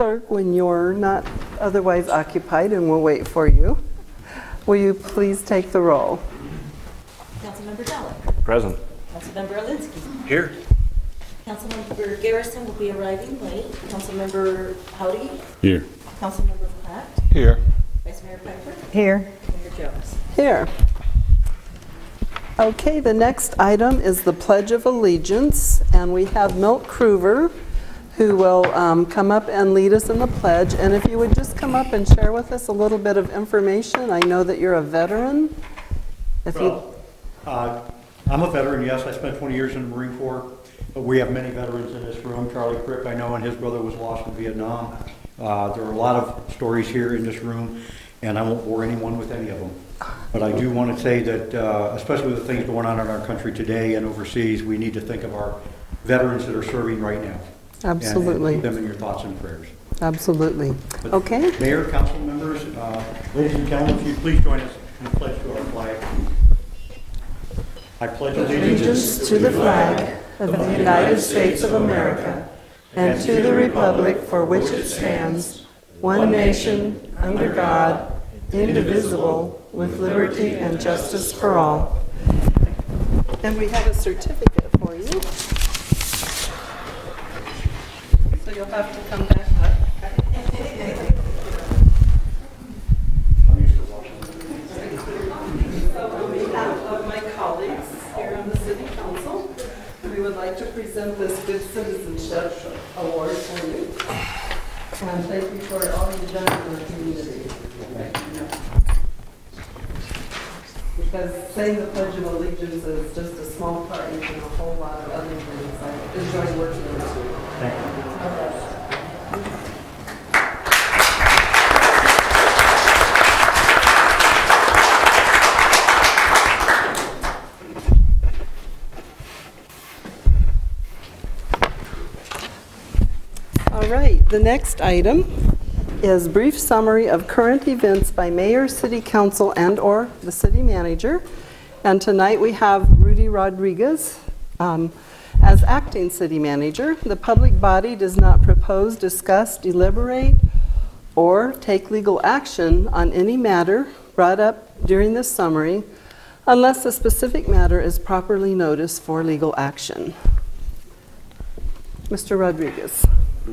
clerk, when you're not otherwise occupied, and we'll wait for you, will you please take the roll? Councilmember Dellek. Present. Councilmember Elinski. Here. Councilmember Garrison will be arriving late. Councilmember Howdy. Here. Councilmember Platt. Here. Vice Mayor Piper. Here. Mayor Joens. Here. Okay, the next item is the Pledge of Allegiance, and we have Milt Cruver, who will um, come up and lead us in the pledge. And if you would just come up and share with us a little bit of information, I know that you're a veteran. If Well, uh, I'm a veteran, yes, I spent 20 years in the Marine Corps, but we have many veterans in this room. Charlie Crick, I know, and his brother was lost in Vietnam. Uh, There are a lot of stories here in this room, and I won't bore anyone with any of them. But I do want to say that, uh, especially with the things going on in our country today and overseas, we need to think of our veterans that are serving right now. And- Absolutely. And keep them in your thoughts and prayers. absolutely. Okay, Mayor, council members, uh, ladies and gentlemen, if you please join us in the pledge to our flag. I pledge allegiance allegiance to the flag of the United States of America and to the republic for which it stands, one nation, under God, indivisible, with liberty and justice for all. And we have a certificate for you. So you'll have to come back up. So on behalf of my colleagues here on the city council, we would like to present this Good Citizenship Award for you. And thank you for all you've done in the community. Because saying the Pledge of Allegiance is just a small part, you a whole lot of other things. I enjoy working with you. Thank you. All right, the next item is brief summary of current events by mayor, city council, and/or the city manager. And tonight we have Rudy Rodriguez um, as acting city manager. The public body does not propose, discuss, deliberate, or take legal action on any matter brought up during this summary unless the specific matter is properly noticed for legal action. Mr. Rodriguez.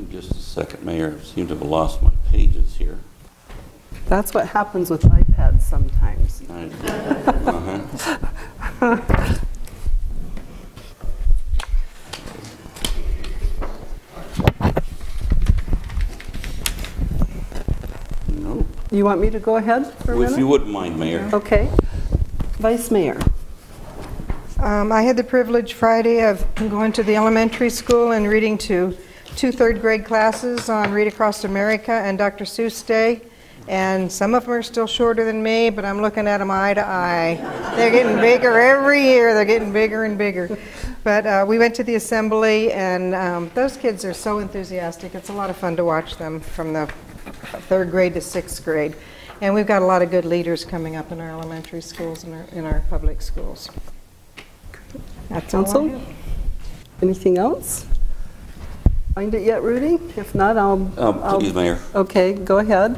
Just a second, Mayor. I seem to have lost my pages here. That's what happens with iPads sometimes. I- uh-huh. No. You want me to go ahead for a minute? If you wouldn't mind, Mayor. Okay. Vice Mayor. Um, I had the privilege Friday of going to the elementary school and reading to two third grade classes on Read Across America and Dr. Seuss Day. And some of them are still shorter than me, but I'm looking at them eye to eye. They're getting bigger every year. They're getting bigger and bigger. But uh, we went to the assembly, and um, those kids are so enthusiastic. It's a lot of fun to watch them from the third grade to sixth grade. And we've got a lot of good leaders coming up in our elementary schools and our, in our public schools. That's all I Council? Anything else? Find it yet, Rudy? If not, I'll... Um, I'll- Please, Mayor. Okay, go ahead.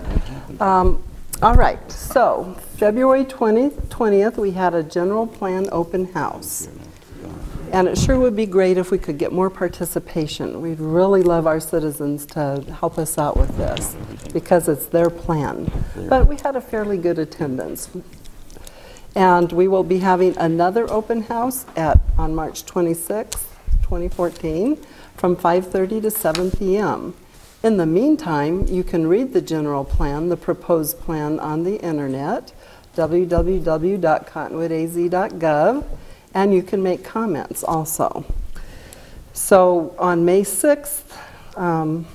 Um, All right, so February 20th, 20th, we had a general plan open house. And it sure would be great if we could get more participation. We'd really love our citizens to help us out with this, because it's their plan. But we had a fairly good attendance. And we will be having another open house at, on March 26th, 2014, from 5:30 to 7 p.m. In the meantime, you can read the general plan, the proposed plan, on the internet, www.cottonwoodaz.gov, and you can make comments also. So on May 6th, um,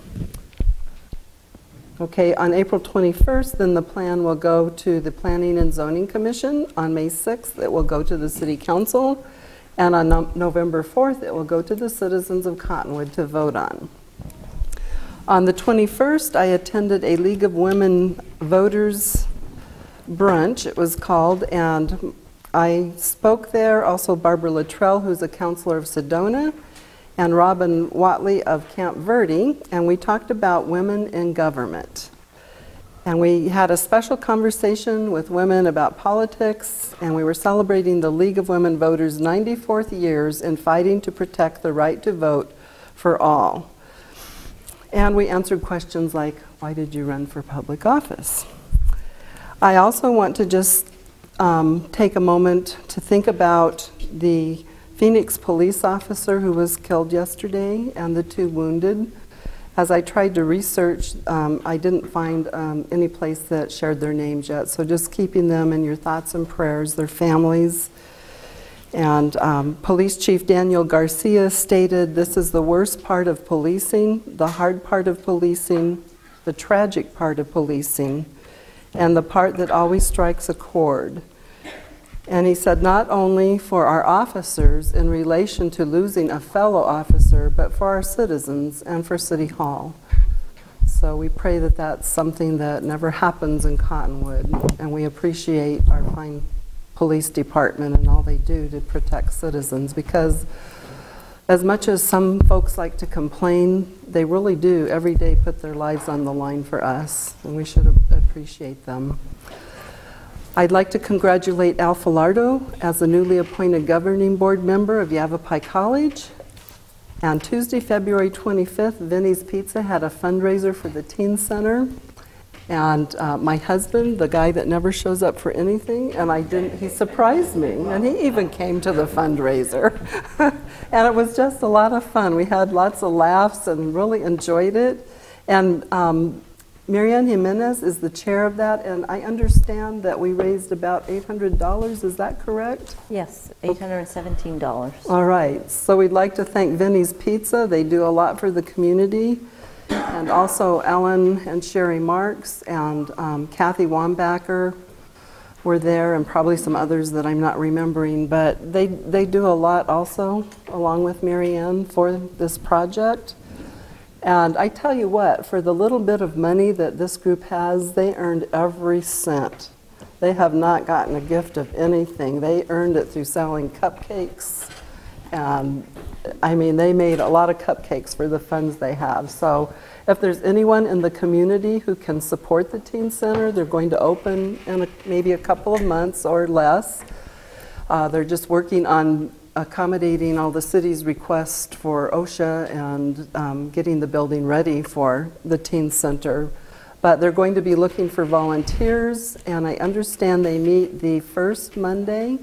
Okay, on April 21st, then the plan will go to the Planning and Zoning Commission. On May 6th, it will go to the City Council. And on No- November 4th, it will go to the citizens of Cottonwood to vote on. On the 21st, I attended a League of Women Voters brunch, it was called, and I spoke there, also Barbara Litrell, who's a councilor of Sedona, and Robin Whatley of Camp Verde, and we talked about women in government. And we had a special conversation with women about politics, and we were celebrating the League of Women Voters' 94th years in fighting to protect the right to vote for all. And we answered questions like, why did you run for public office? I also want to just um, take a moment to think about the Phoenix police officer who was killed yesterday and the two wounded. As I tried to research, um, I didn't find um, any place that shared their names yet. So just keeping them in your thoughts and prayers, their families. And um, Police Chief Daniel Garcia stated this is the worst part of policing, the hard part of policing, the tragic part of policing, and the part that always strikes a chord. And he said, not only for our officers in relation to losing a fellow officer, but for our citizens and for City Hall. So we pray that that's something that never happens in Cottonwood, and we appreciate our fine police department and all they do to protect citizens because as much as some folks like to complain, they really do every day put their lives on the line for us, and we should appreciate them. I'd like to congratulate Al Filardo as the newly appointed governing board member of Yavapai College. On Tuesday, February 25th, Vinny's Pizza had a fundraiser for the Teen Center. And uh, my husband, the guy that never shows up for anything, and I didn't, he surprised me, and he even came to the fundraiser. and it was just a lot of fun. We had lots of laughs and really enjoyed it. And um, Marianne Jimenez is the chair of that, and I understand that we raised about $800. Is that correct? Yes, $817. All right. So we'd like to thank Vinny's Pizza. They do a lot for the community. And also Ellen and Sherry Marks and um, Kathy Wambacher were there, and probably some others that I'm not remembering. But they, they do a lot also, along with Marianne, for this project. And I tell you what, for the little bit of money that this group has, they earned every cent. They have not gotten a gift of anything. They earned it through selling cupcakes. And I mean, they made a lot of cupcakes for the funds they have. So if there's anyone in the community who can support the Teen Center, they're going to open in a, maybe a couple of months or less. Uh, they're just working on accommodating all the city's request for OSHA and um, getting the building ready for the teen center. But they're going to be looking for volunteers, and I understand they meet the first Monday,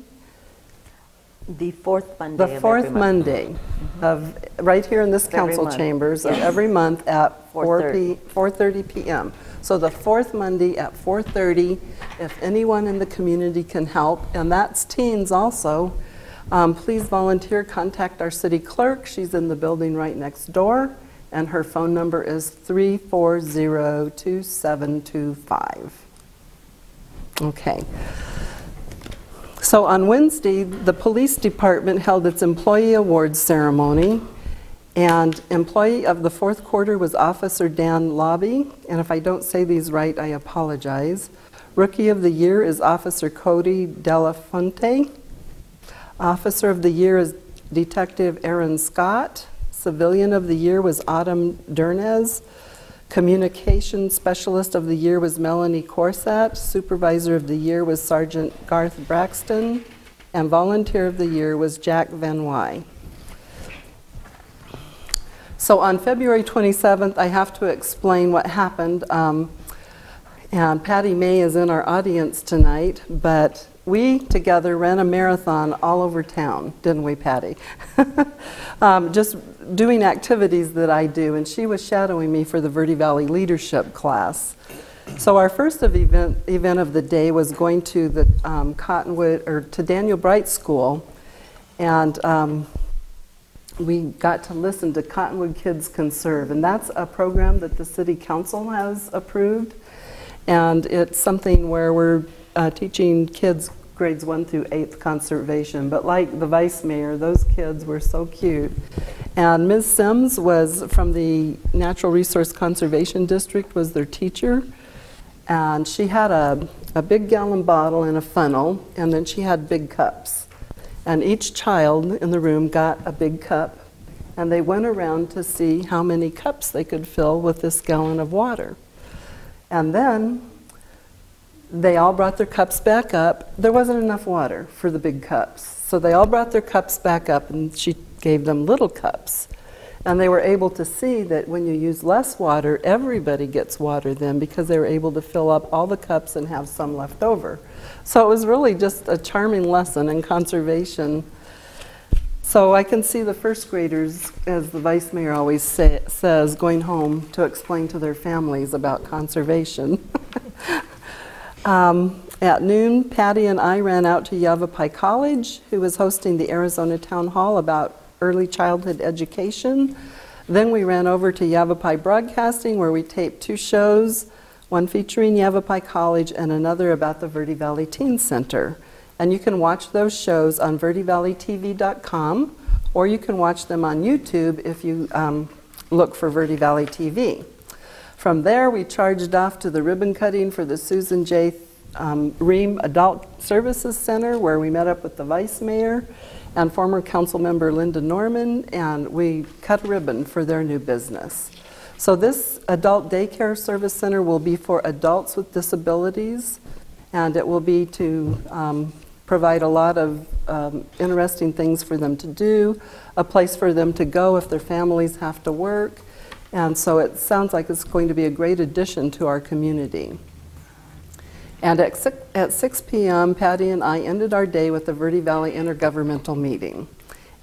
The fourth Monday the fourth month. Monday of, right here in this every council month. chambers of every month at 4 4:30. p- 4:30 PM. So the fourth Monday at 4:30, if anyone in the community can help, and that's teens also, um, please volunteer, contact our city clerk. She's in the building right next door, and her phone number is 3402725. Okay. So on Wednesday, the police department held its employee awards ceremony, and employee of the fourth quarter was Officer Dan Lobby, and if I don't say these right, I apologize. Rookie of the year is Officer Cody Delafonte. Officer of the year is Detective Aaron Scott. Civilian of the year was Autumn Durnez. Communication Specialist of the Year was Melanie Corsat. Supervisor of the Year was Sergeant Garth Braxton. And Volunteer of the Year was Jack Van Wy. So on February 27th, I have to explain what happened. Um, and Patty May is in our audience tonight, but we together ran a marathon all over town, didn't we, Patty? um, just doing activities that I do, and she was shadowing me for the Verde Valley Leadership class. So our first of event, event of the day was going to the um, Cottonwood, or to Daniel Bright School, and um, we got to listen to Cottonwood Kids Conserve, and that's a program that the City Council has approved. And it's something where we're uh, teaching kids grades one through eighth conservation. But like the vice mayor, those kids were so cute. And Ms. Sims was from the Natural Resource Conservation District, was their teacher. And she had a, a big gallon bottle and a funnel, and then she had big cups. And each child in the room got a big cup, and they went around to see how many cups they could fill with this gallon of water. And then they all brought their cups back up. There wasn't enough water for the big cups. So they all brought their cups back up, and she gave them little cups. And they were able to see that when you use less water, everybody gets water then because they were able to fill up all the cups and have some left over. So it was really just a charming lesson in conservation. So I can see the first graders, as the vice mayor always say, says, going home to explain to their families about conservation. Um, At noon, Patty and I ran out to Yavapai College, who was hosting the Arizona Town Hall about early childhood education. Then we ran over to Yavapai Broadcasting, where we taped two shows, one featuring Yavapai College and another about the Verde Valley Teen Center. And you can watch those shows on verdevalleytv.com, or you can watch them on YouTube if you um, look for Verde Valley TV. From there, we charged off to the ribbon cutting for the Susan J. Um, Ream Adult Services Center, where we met up with the vice mayor and former council member Linda Norman, and we cut a ribbon for their new business. So, this adult daycare service center will be for adults with disabilities, and it will be to um, provide a lot of um, interesting things for them to do, a place for them to go if their families have to work. And so it sounds like it's going to be a great addition to our community. And at six, at 6 p.m., Patty and I ended our day with the Verde Valley Intergovernmental Meeting.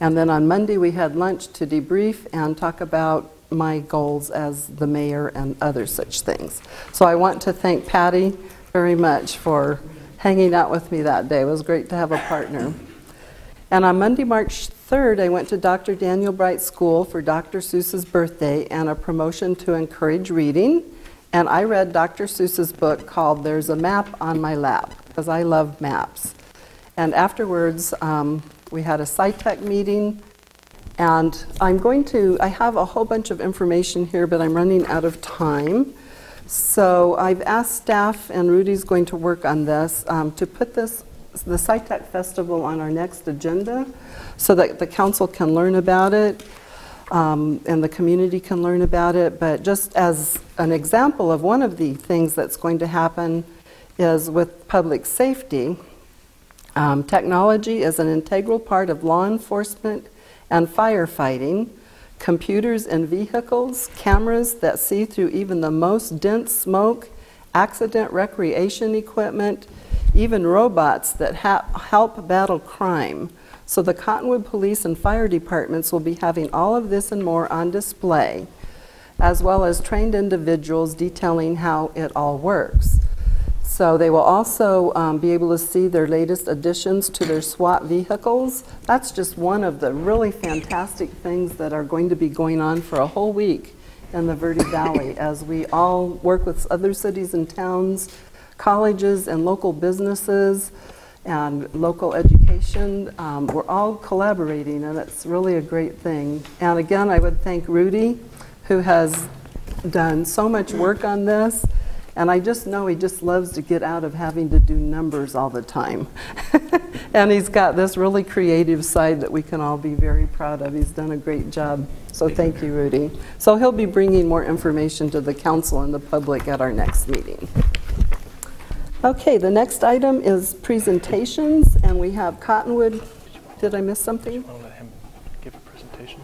And then on Monday, we had lunch to debrief and talk about my goals as the mayor and other such things. So I want to thank Patty very much for hanging out with me that day. It was great to have a partner. And on Monday, March 3rd, I went to Dr. Daniel Bright School for Dr. Seuss's birthday and a promotion to encourage reading. And I read Dr. Seuss's book called There's a Map on My Lap, because I love maps. And afterwards, um, we had a SciTech meeting. And I'm going to, I have a whole bunch of information here, but I'm running out of time. So I've asked staff, and Rudy's going to work on this, um, to put this, the SciTech Festival on our next agenda so that the council can learn about it um, and the community can learn about it. But just as an example of one of the things that's going to happen is with public safety, um, technology is an integral part of law enforcement and firefighting. Computers in vehicles, cameras that see through even the most dense smoke, accident recreation equipment, even robots that ha- help battle crime. So the Cottonwood Police and Fire Departments will be having all of this and more on display, as well as trained individuals detailing how it all works. So they will also um, be able to see their latest additions to their SWAT vehicles. That's just one of the really fantastic things that are going to be going on for a whole week in the Verde Valley as we all work with other cities and towns, colleges and local businesses and local education. Um, we're all collaborating and it's really a great thing. And again, I would thank Rudy who has done so much work on this. And I just know he just loves to get out of having to do numbers all the time. and he's got this really creative side that we can all be very proud of. He's done a great job. So thank you, Rudy. So he'll be bringing more information to the council and the public at our next meeting. Okay, the next item is presentations, and we have Cottonwood. Did I miss something? Want to let him give a presentation?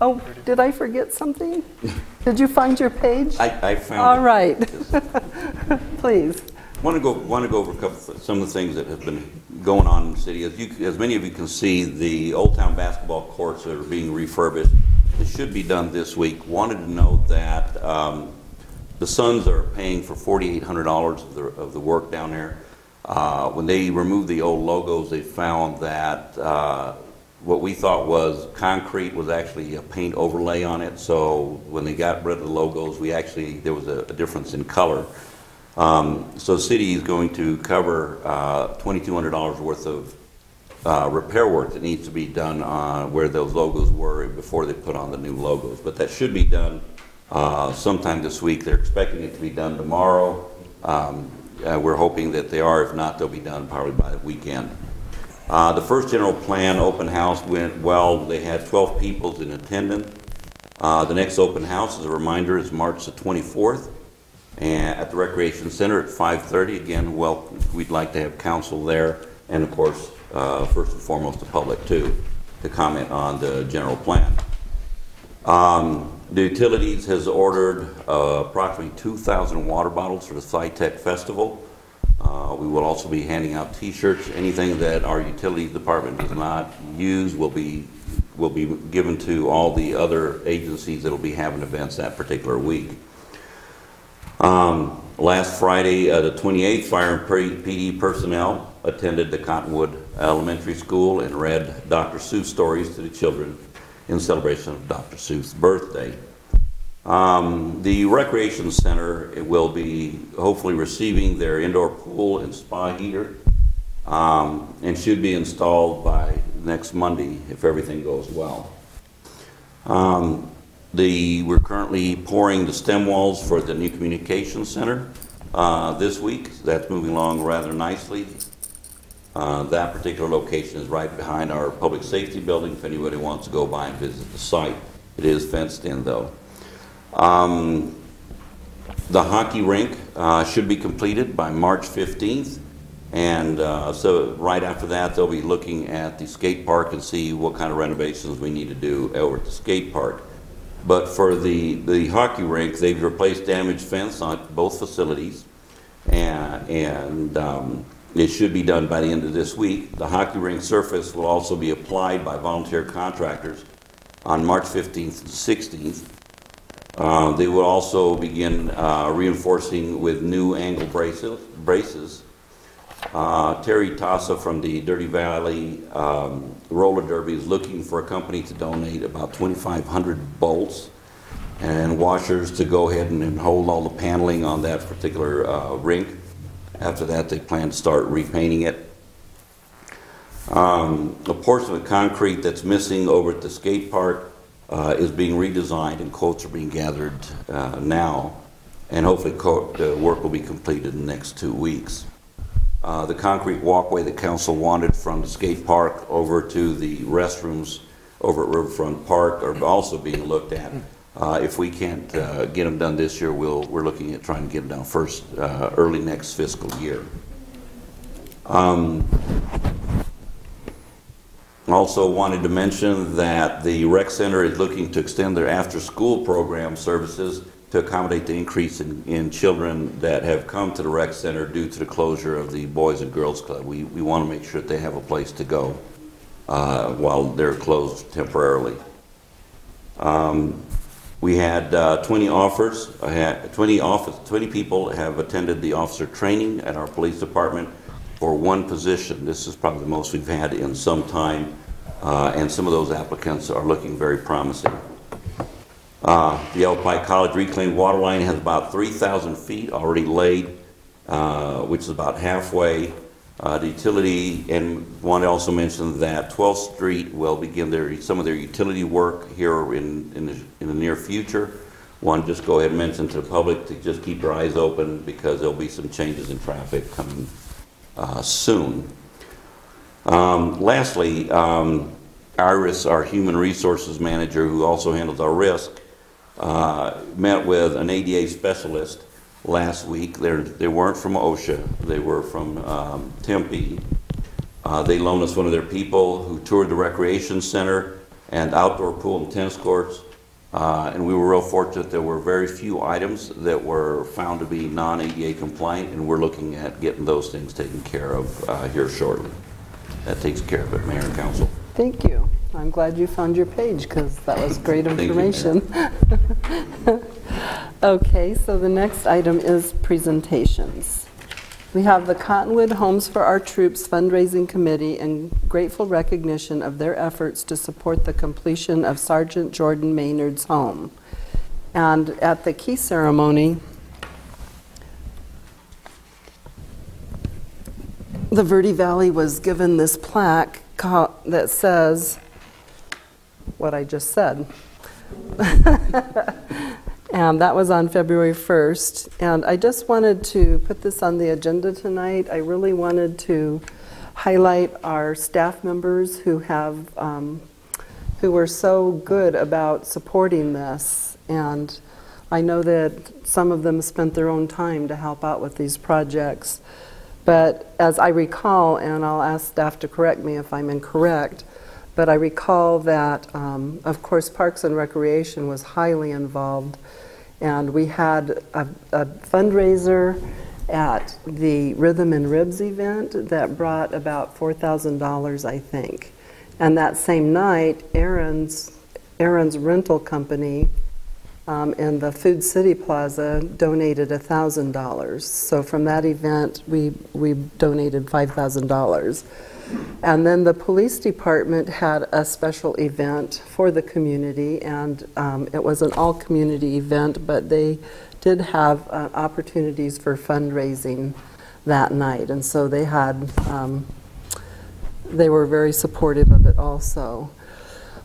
Oh, did I forget something? Did you find your page? I, I found. All it. right. Please. Want to go, want to go over a couple, some of the things that have been going on in the city. As you, as many of you can see, the Old Town basketball courts are being refurbished. It should be done this week. Wanted to note that, um, the Suns are paying for forty-eight hundred dollars of the, of the work down there. Uh, when they removed the old logos, they found that, uh, what we thought was concrete was actually a paint overlay on it. So when they got rid of the logos, we actually, there was a, a difference in color. Um, so the city is going to cover, uh, twenty-two hundred dollars worth of, uh, repair work that needs to be done on where those logos were before they put on the new logos. But that should be done uh, sometime this week. They're expecting it to be done tomorrow. Um, uh, We're hoping that they are. If not, they'll be done probably by the weekend. Uh, The first general plan open house went well. They had 12 people in attendance. Uh, The next open house, as a reminder, is March the 24th and at the Recreation Center at 5:30. Again, well, we'd like to have council there and, of course, uh, first and foremost, the public too, to comment on the general plan. Um, The Utilities has ordered uh, approximately 2,000 water bottles for the SciTech Festival. Uh, We will also be handing out T-shirts. Anything that our Utilities Department does not use will be, will be given to all the other agencies that'll be having events that particular week. Um, Last Friday, uh, the 28th, Fire and PD personnel attended the Cottonwood Elementary School and read Dr. Seuss stories to the children in celebration of Dr. Seuss' birthday. Um, The Recreation Center it will be hopefully receiving their indoor pool and spa heater um, and should be installed by next Monday if everything goes well. Um, The, we're currently pouring the stem walls for the new communications center uh, this week. That's moving along rather nicely. Uh, That particular location is right behind our public safety building, if anybody wants to go by and visit the site. It is fenced in, though. Um, The hockey rink uh, should be completed by March 15th, and uh, so right after that, they'll be looking at the skate park and see what kind of renovations we need to do over at the skate park. But for the, the hockey rink, they've replaced damaged fence on both facilities, and, and um, it should be done by the end of this week. The hockey rink surface will also be applied by volunteer contractors on March 15th and 16th. Uh, They will also begin uh, reinforcing with new angle braces. braces. Uh, Terry Tassa from the Dirty Valley um, Roller Derby is looking for a company to donate about 2,500 bolts and washers to go ahead and and hold all the paneling on that particular uh, rink. After that, they plan to start repainting it. Um, A portion of the concrete that's missing over at the skate park uh, is being redesigned, and quotes are being gathered uh, now, and hopefully the work will be completed in the next two weeks. Uh, The concrete walkway the council wanted from the skate park over to the restrooms over at Riverfront Park are also being looked at. Uh, If we can't uh, get them done this year, we'll, we're looking at trying to get them done first, uh, early next fiscal year. Um, Also wanted to mention that the rec center is looking to extend their after-school program services to accommodate the increase in, in children that have come to the rec center due to the closure of the Boys and Girls Club. We, we want to make sure that they have a place to go uh, while they're closed temporarily. Um, We had uh, 20 offers, had 20 office, 20 people have attended the officer training at our police department for one position. This is probably the most we've had in some time, uh, and some of those applicants are looking very promising. Uh, Yavapai College reclaimed water line has about 3,000 feet already laid, uh, which is about halfway. Uh, The utility, and want to also mention that 12th Street will begin their, some of their utility work here in, in the, in the near future. Want to just go ahead and mention to the public to just keep their eyes open because there'll be some changes in traffic coming uh, soon. Um, Lastly, um, Iris, our human resources manager, who also handles our risk, uh, met with an ADA specialist last week. They're, they weren't from OSHA, they were from um, Tempe. Uh, They loaned us one of their people who toured the recreation center and outdoor pool and tennis courts. Uh, And we were real fortunate, there were very few items that were found to be non-ADA compliant, and we're looking at getting those things taken care of uh, here shortly. That takes care of it, Mayor and Council. Thank you. I'm glad you found your page because that was great you, information. Okay, so the next item is presentations. We have the Cottonwood Homes for Our Troops fundraising committee in grateful recognition of their efforts to support the completion of Sergeant Jordan Maynard's home. And at the key ceremony, the Verde Valley was given this plaque that says what I just said. And that was on February 1st. And I just wanted to put this on the agenda tonight. I really wanted to highlight our staff members who have, um, who were so good about supporting this. And I know that some of them spent their own time to help out with these projects. But as I recall, and I'll ask staff to correct me if I'm incorrect, but I recall that, um, of course, Parks and Recreation was highly involved. And we had a, a fundraiser at the Rhythm and Ribs event that brought about $4,000, I think. And that same night, Aaron's, Aaron's rental company um, in the Food City Plaza donated $1,000. So from that event, we, we donated $5,000. And then the police department had a special event for the community, and um, it was an all-community event, but they did have uh, opportunities for fundraising that night. And so they had, um, they were very supportive of it also.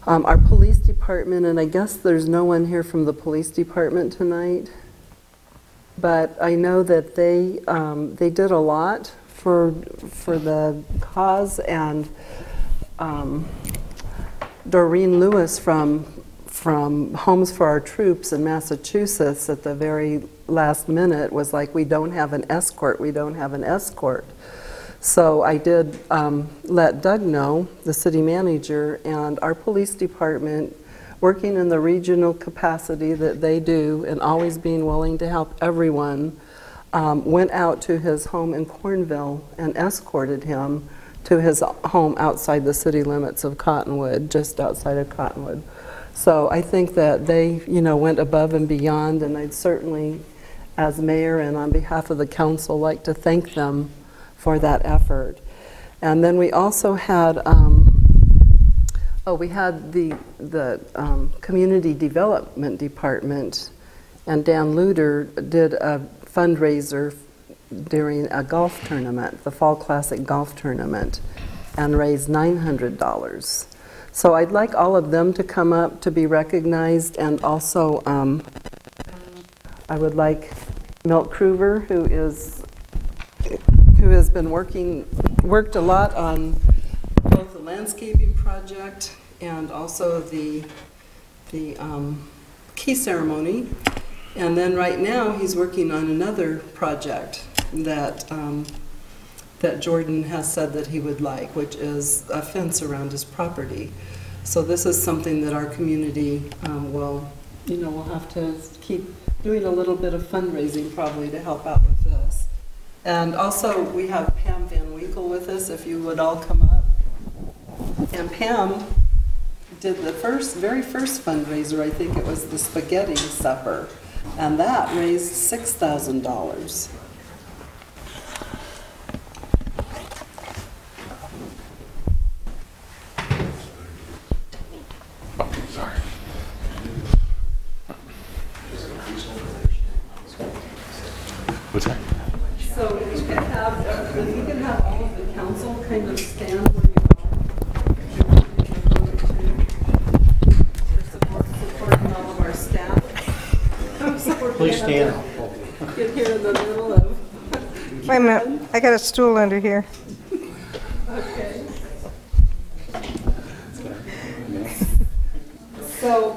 Um, Our police department, and I guess there's no one here from the police department tonight, but I know that they, um, they did a lot for, for the cause, and um, Doreen Lewis from, from Homes for Our Troops in Massachusetts at the very last minute was like, we don't have an escort, we don't have an escort. So I did um, let Doug know, the city manager, and our police department, working in the regional capacity that they do and always being willing to help everyone, um, went out to his home in Cornville and escorted him to his home outside the city limits of Cottonwood, just outside of Cottonwood. So I think that they, you know, went above and beyond, and I'd certainly, as mayor and on behalf of the council, like to thank them for that effort. And then we also had, um, oh, we had the, the um, Community Development Department, and Dan Luder did a fundraiser during a golf tournament, the Fall Classic Golf Tournament, and raised $900. So I'd like all of them to come up to be recognized, and also um, I would like Milt Kruger, who is who has been working worked a lot on both the landscaping project and also the the um, key ceremony. And then right now he's working on another project that um, that Jordan has said that he would like, which is a fence around his property. So this is something that our community um, will, you know, will have to keep doing a little bit of fundraising probably to help out with this. And also, we have Pam Van Winkle with us, if you would all come up. And Pam did the first, very first fundraiser, I think it was the spaghetti supper, and that raised $6,000. What's that? So if you could have, uh, if you could have all of the council kind of stand where you are. For support- Supporting all of our staff. Supporting Please stand. Get here in the middle of, Wait a minute, I got a stool under here. okay. So,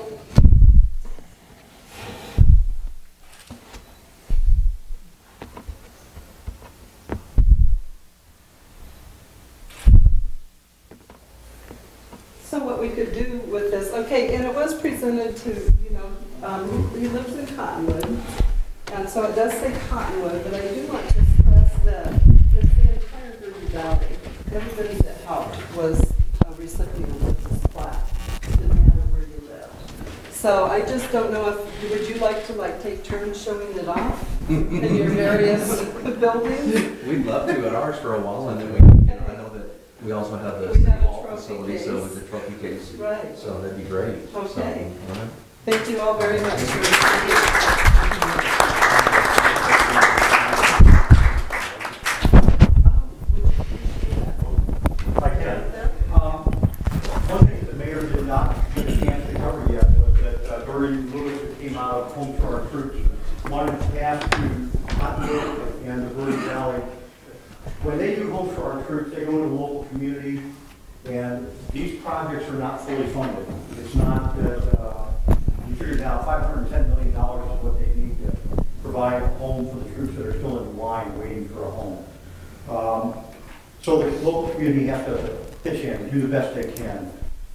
what we could do with this, okay, and it was presented to, you know, um, he lives in Cottonwood, and so it does say Cottonwood, but I do want to stress that it's the entire Verde Valley. Everybody that helped was a recipient of this plaque, didn't matter where you lived. So I just don't know if, would you like to like take turns showing it off in your various buildings? We'd love to at ours for a while, and then we, you know, I know that we also have the We have a trophy facility, so case. with the trophy case. Right. So that'd be great. So, Okay. all right. Thank you all very much. for If I can. Um, One thing the mayor did not get a chance to cover yet was that uh, Doreen Lewis, who came out of Home for Our Troops, wanted to pass to Cottonwood and the Verde Valley. When they do Home for Our Troops, they go into local And these projects are not fully funded. It's not that, uh, you figured out $510 million is what they need to provide a home for the troops that are still in line waiting for a home. Um, So the local community has to pitch in, do the best they can.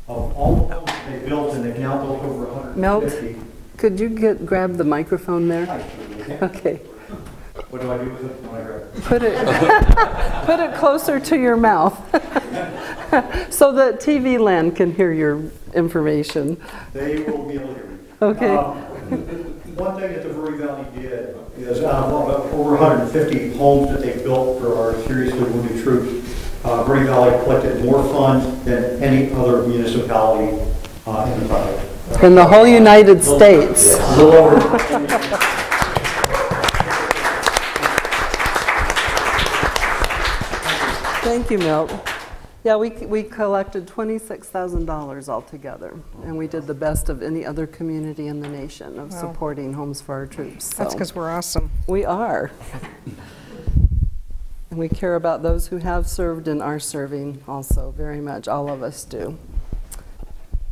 Of all the homes they built, and they've now built over Milt? 150. Could you get, grab the microphone there? Okay. What do I do with it when I grab it? Put it, put it closer to your mouth so that TV land can hear your information. They will be able to hear me. Okay. Um, One thing that the Verde Valley did is, out of over 150 homes that they built for our seriously wounded troops, uh, Verde Valley collected more funds than any other municipality uh, in the project. In the whole United States. A little over. Thank you, Milt. Yeah, we, we collected $26,000 altogether, and we did the best of any other community in the nation of Wow. supporting Homes for Our Troops. That's because we're awesome. We are. We care about those who have served and are serving also very much. All of us do.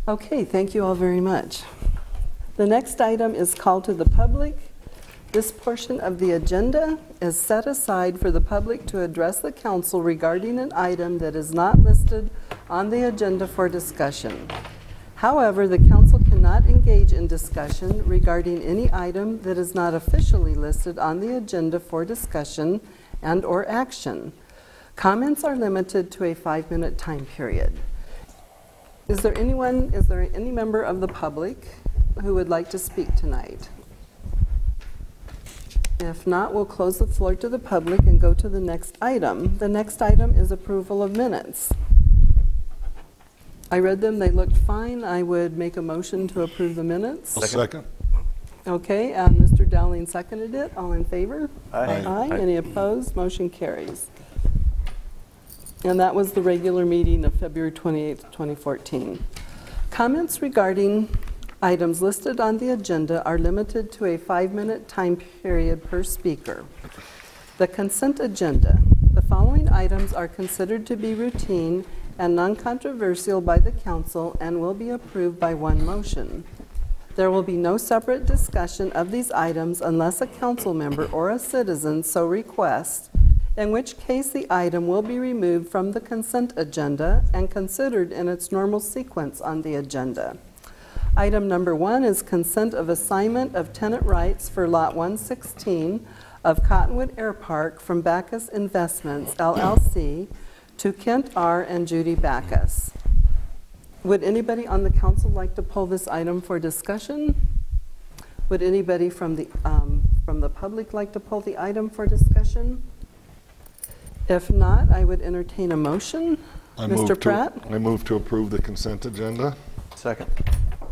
Okay, thank you all very much. The next item is called to the public. This portion of the agenda is set aside for the public to address the council regarding an item that is not listed on the agenda for discussion. However, the council cannot engage in discussion regarding any item that is not officially listed on the agenda for discussion and/or action. Comments are limited to a five-minute time period. Is there anyone, is there any member of the public who would like to speak tonight? If not, we'll close the floor to the public and go to the next item. The next item is approval of minutes. I read them, they looked fine. I would make a motion to approve the minutes. Second. Okay, uh, and Mr. Dowling seconded it. All in favor? Aye. Aye. Any opposed? Motion carries. And that was the regular meeting of February 28, 2014. Comments regarding items listed on the agenda are limited to a five-minute time period per speaker. The consent agenda. The following items are considered to be routine and non-controversial by the council and will be approved by one motion. There will be no separate discussion of these items unless a council member or a citizen so requests, in which case the item will be removed from the consent agenda and considered in its normal sequence on the agenda. Item number one is consent of assignment of tenant rights for Lot 116 of Cottonwood Air Park from Backus Investments LLC to Kent R. and Judy Backus. Would anybody on the council like to pull this item for discussion? Would anybody from the, um, from the public like to pull the item for discussion? If not, I would entertain a motion. I move Mr. to- I move to approve the consent agenda. Second.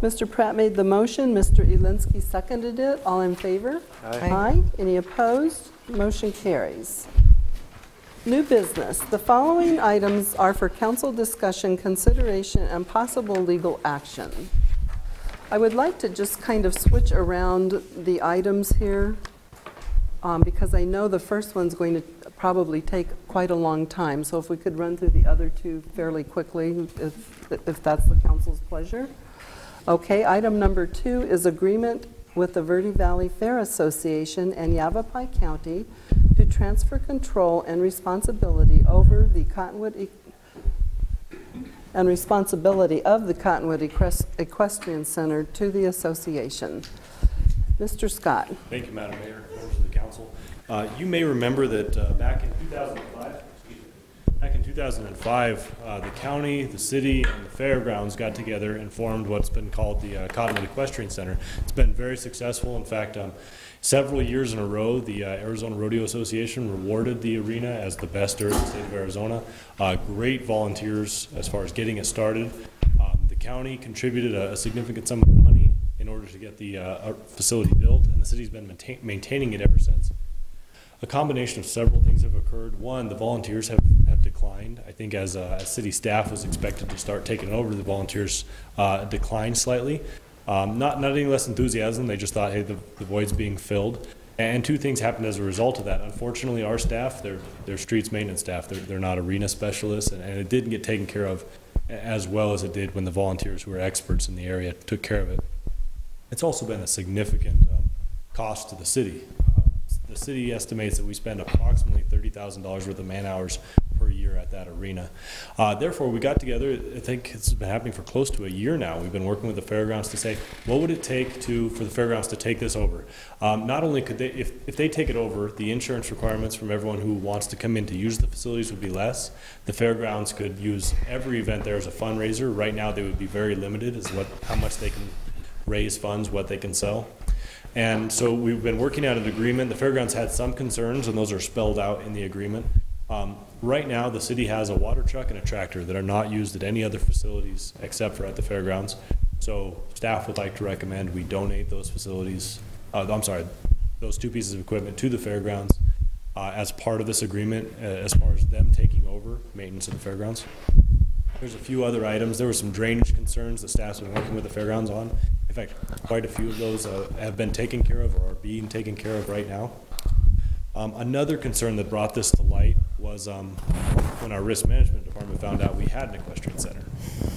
Mr. Pratt made the motion, Mr. Elinski seconded it. All in favor? Aye. Any opposed? Motion carries. New business. The following items are for council discussion, consideration, and possible legal action. I would like to just kind of switch around the items here, um, because I know the first one's going to probably take quite a long time. So if we could run through the other two fairly quickly, if, if that's the council's pleasure. Okay, item number two is agreement with the Verde Valley Fair Association and Yavapai County transfer control and responsibility over the Cottonwood E- and responsibility of the Cottonwood Equest- Equestrian Center to the association. Mr. Scott. Thank you, Madam Mayor, members of the council. Uh, You may remember that uh, back in 2005, excuse me, back in 2005, uh, the county, the city, and the fairgrounds got together and formed what's been called the uh, Cottonwood Equestrian Center. It's been very successful. In fact, um, several years in a row, the uh, Arizona Rodeo Association rewarded the arena as the best in the state of Arizona. Uh, Great volunteers as far as getting it started. Um, The county contributed a a significant sum of money in order to get the uh, uh, facility built, and the city's been maintain- maintaining it ever since. A combination of several things have occurred. One, the volunteers have, have declined. I think as, uh, as city staff was expected to start taking over, the volunteers uh, declined slightly. Um, not, not any less enthusiasm, they just thought, hey, the, the void's being filled. And two things happened as a result of that. Unfortunately, our staff, they're, they're streets maintenance staff, they're, they're not arena specialists, and, and it didn't get taken care of as well as it did when the volunteers who were experts in the area took care of it. It's also been a significant um, cost to the city. The city estimates that we spend approximately $30,000 worth of man-hours per year at that arena. Uh, Therefore, we got together, I think it's been happening for close to a year now. We've been working with the fairgrounds to say, what would it take to, for the fairgrounds to take this over? Um, Not only could they, if, if they take it over, the insurance requirements from everyone who wants to come in to use the facilities would be less. The fairgrounds could use every event there as a fundraiser. Right now, they would be very limited as what, how much they can raise funds, what they can sell. And so we've been working out an agreement. The fairgrounds had some concerns, and those are spelled out in the agreement. Um, right now, the city has a water truck and a tractor that are not used at any other facilities except for at the fairgrounds. So staff would like to recommend we donate those facilities, uh, I'm sorry, those two pieces of equipment to the fairgrounds uh, as part of this agreement, uh, as far as them taking over maintenance of the fairgrounds. There's a few other items. There were some drainage concerns that staff's been working with the fairgrounds on. In fact, quite a few of those uh, have been taken care of or are being taken care of right now. Um, Another concern that brought this to light was um, when our risk management department found out we had an equestrian center.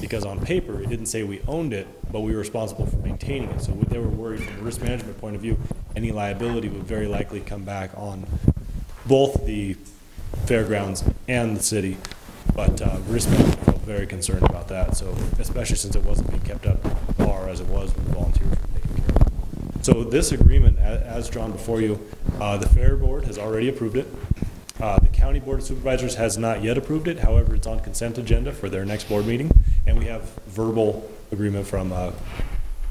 Because on paper, it didn't say we owned it, but we were responsible for maintaining it. So they were worried from a risk management point of view, any liability would very likely come back on both the fairgrounds and the city. But uh, risk management very concerned about that, so especially since it wasn't being kept up par as it was when the volunteers were taking care of it. So this agreement, as drawn before you, uh, the Fair Board has already approved it. Uh, The County Board of Supervisors has not yet approved it, however, it's on consent agenda for their next board meeting. And we have verbal agreement from uh,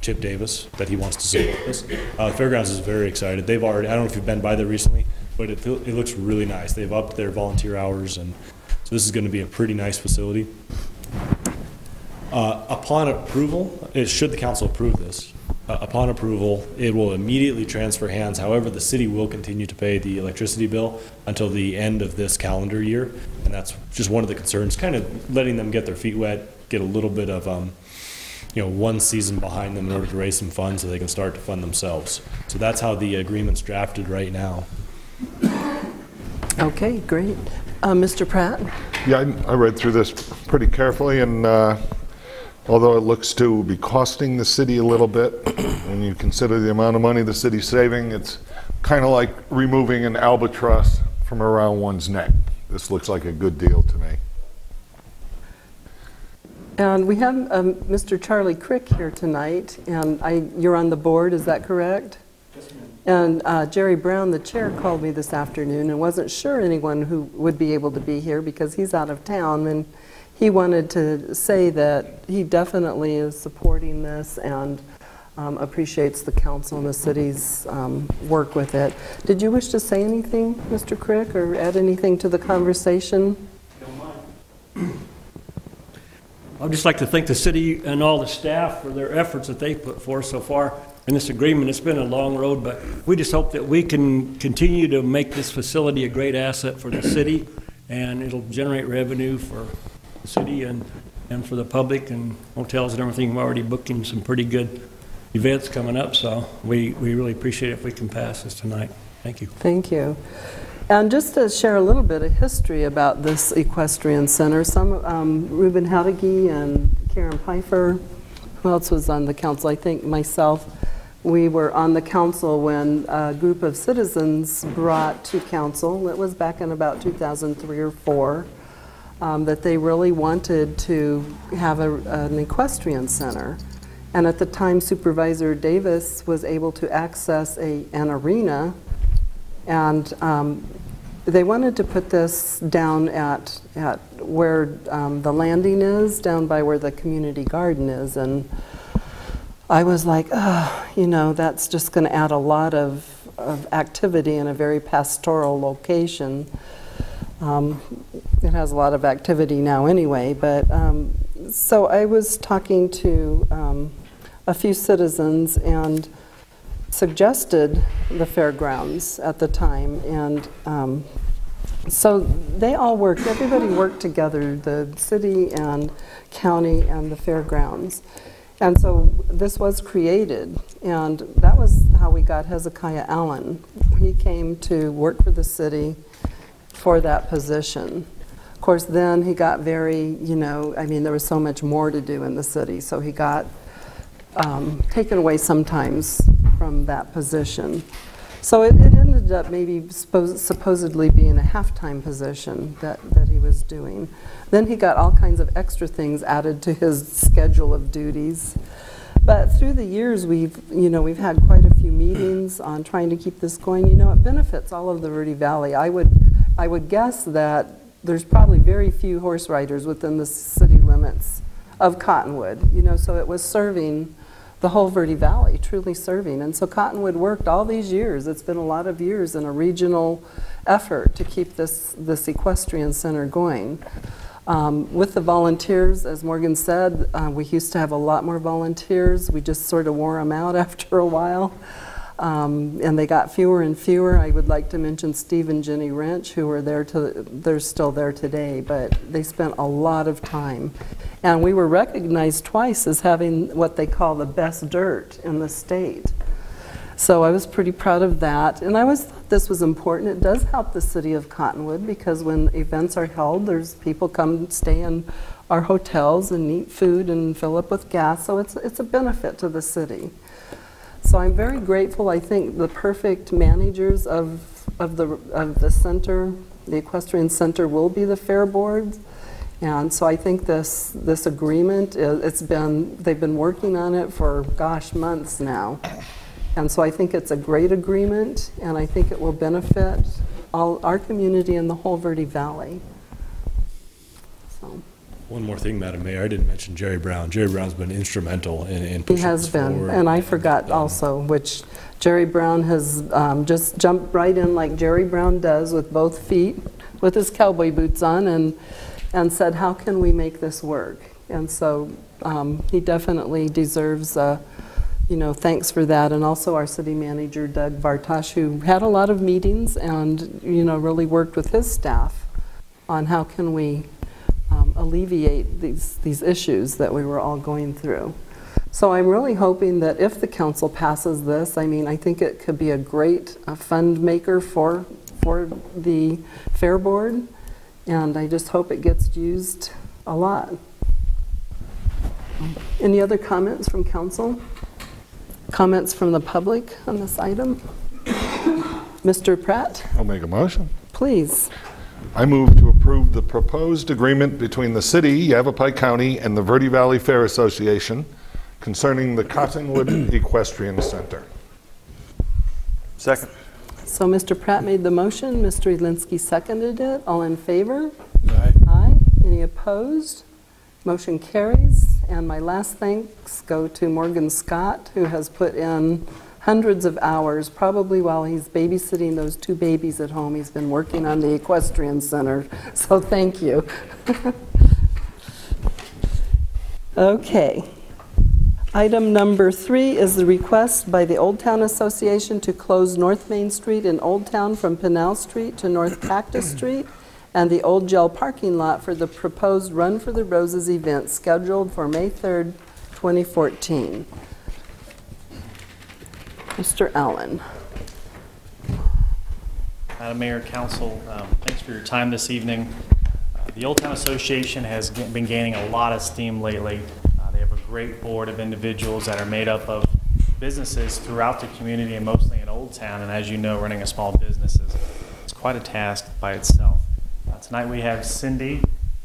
Chip Davis that he wants to support this. Uh, Fairgrounds is very excited. They've already, I don't know if you've been by there recently, but it, it looks really nice. They've upped their volunteer hours, and so this is going to be a pretty nice facility. Uh, Upon approval, should the council approve this, uh, upon approval, it will immediately transfer hands. However, the city will continue to pay the electricity bill until the end of this calendar year. And that's just one of the concerns, kind of letting them get their feet wet, get a little bit of, um, you know, one season behind them in order to raise some funds so they can start to fund themselves. So that's how the agreement's drafted right now. Okay, great. Uh, Mr. Pratt? Yeah, I I read through this pretty carefully, and uh, although it looks to be costing the city a little bit, when you consider the amount of money the city's saving, it's kind of like removing an albatross from around one's neck. This looks like a good deal to me. And we have um, Mr. Charlie Crick here tonight, and I, you're on the board, is that correct? And uh, Jerry Brown, the chair, called me this afternoon and wasn't sure anyone who would be able to be here because he's out of town. And he wanted to say that he definitely is supporting this and um, appreciates the council and the city's um, work with it. Did you wish to say anything, Mr. Crick, or add anything to the conversation? I'd just like to thank the city and all the staff for their efforts that they've put forth so far in this agreement. It's been a long road, but we just hope that we can continue to make this facility a great asset for the city, and it'll generate revenue for the city and, and for the public and hotels and everything. We're already booking some pretty good events coming up, so we, we really appreciate it if we can pass this tonight. Thank you. Thank you. And just to share a little bit of history about this equestrian center, some um, Reuben Jauregui and Karen Pfeifer, who else was on the council? I think myself. We were on the council when a group of citizens brought to council, it was back in about 2003 or 4, um, that they really wanted to have a, an equestrian center. And at the time Supervisor Davis was able to access a, an arena and um, they wanted to put this down at, at where um, the landing is, down by where the community garden is. And I was like, oh, you know, that's just going to add a lot of, of activity in a very pastoral location. Um, it has a lot of activity now anyway, but um, so I was talking to um, a few citizens and suggested the fairgrounds at the time, and um, so they all worked, everybody worked together, the city and county and the fairgrounds. And so this was created, and that was how we got Hezekiah Allen. He came to work for the city for that position. Of course, then he got very, you know, I mean, there was so much more to do in the city, so he got um, taken away sometimes from that position. So it, it ended up maybe suppos- supposedly being a half-time position that, that he was doing. Then he got all kinds of extra things added to his schedule of duties. But through the years, we've, you know, we've had quite a few meetings on trying to keep this going. You know, it benefits all of the Verde Valley. I would, I would guess that there's probably very few horse riders within the city limits of Cottonwood, you know, so it was serving the whole Verde Valley, truly serving. And so Cottonwood worked all these years. It's been a lot of years in a regional effort to keep this, this equestrian center going. Um, with the volunteers, as Morgan said, uh, we used to have a lot more volunteers. We just sort of wore them out after a while. Um, and they got fewer and fewer. I would like to mention Steve and Jenny Wrench, who are there to, they're still there today, but they spent a lot of time. And we were recognized twice as having what they call the best dirt in the state. So I was pretty proud of that. And I always thought this was important. It does help the city of Cottonwood because when events are held, there's people come stay in our hotels and eat food and fill up with gas. So it's, it's a benefit to the city. So I'm very grateful. I think the perfect managers of, of, the, of the center, the equestrian center, will be the fair boards. And so I think this, this agreement, uh, it's been, they've been working on it for, gosh, months now. And so I think it's a great agreement, and I think it will benefit all, our community and the whole Verde Valley. So, One more thing, Madam Mayor, I didn't mention Jerry Brown. Jerry Brown's been instrumental in, in He has been, and I forgot also, which Jerry Brown has um, just jumped right in like Jerry Brown does with both feet, with his cowboy boots on, and, and said, how can we make this work? And so um, he definitely deserves, uh, you know, thanks for that, and also our city manager Doug Bartosh, who had a lot of meetings and, you know, really worked with his staff on how can we um, alleviate these, these issues that we were all going through. So I'm really hoping that if the council passes this, I mean, I think it could be a great uh, fund maker for, for the Fair Board, and I just hope it gets used a lot. Any other comments from council? Comments from the public on this item? Mr. Pratt, I'll make a motion. please. I move to approve the proposed agreement between the city, Yavapai County, and the Verde Valley Fair Association concerning the Cottonwood Equestrian Center. Second. So Mr. Pratt made the motion, Mr. Elinski seconded it. All in favor? Aye. Aye. Any opposed? Motion carries. And my last thanks go to Morgan Scott, who has put in hundreds of hours, probably while he's babysitting those two babies at home. He's been working on the equestrian center. So thank you. Okay. Item number three is the request by the Old Town Association to close North Main Street in Old Town from Pinal Street to North Cactus Street and the Old Jail parking lot for the proposed Run for the Roses event scheduled for May 3rd, 2014. Mr. Allen. Madam Mayor, Council, um, thanks for your time this evening. Uh, The Old Town Association has been gaining a lot of steam lately. Uh, They have a great board of individuals that are made up of businesses throughout the community and mostly in Old Town. And as you know, running a small business is, is quite a task by itself. Tonight, we have Cindy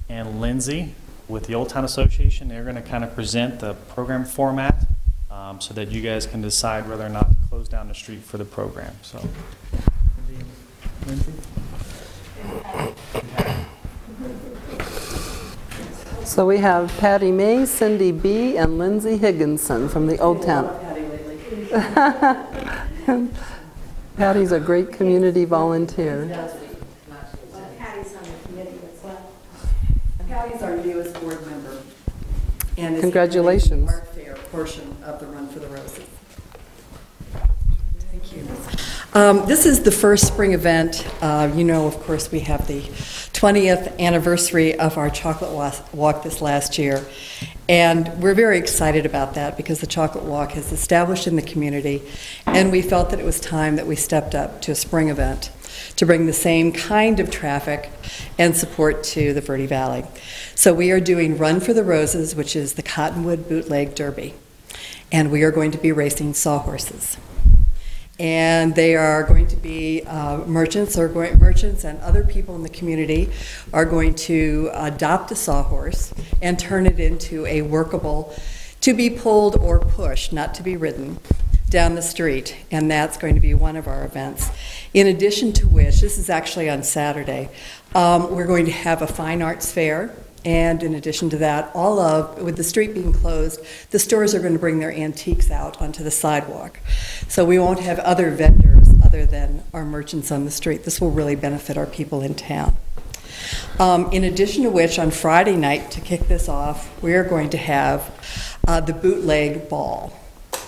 and Lindsay with the Old Town Association. They're going to kind of present the program format um, so that you guys can decide whether or not to close down the street for the program. So Lindsay? So we have Patty May, Cindy B., and Lindsay Higginson from the Old Town. Patty Patty's a great community volunteer. Patty's on the committee as well. Patty's our newest board member. and is Congratulations. art fair portion of the Run for the Roses. Thank you. Um, This is the first spring event. Uh, You know, of course, we have the 20th anniversary of our chocolate walk this last year. And we're very excited about that because the chocolate walk has established in the community, and we felt that it was time that we stepped up to a spring event. To bring the same kind of traffic and support to the Verde Valley. So we are doing Run for the Roses, which is the Cottonwood Bootleg Derby, and we are going to be racing sawhorses and they are going to be uh, merchants or going, merchants and other people in the community are going to adopt a sawhorse and turn it into a workable to be pulled or pushed not to be ridden down the street and that's going to be one of our events in addition to which this is actually on saturday um, we're going to have a fine arts fair and in addition to that, all of, with the street being closed, the stores are going to bring their antiques out onto the sidewalk. So we won't have other vendors other than our merchants on the street. This will really benefit our people in town. Um, in addition to which, on Friday night, to kick this off, we are going to have uh, the bootleg ball,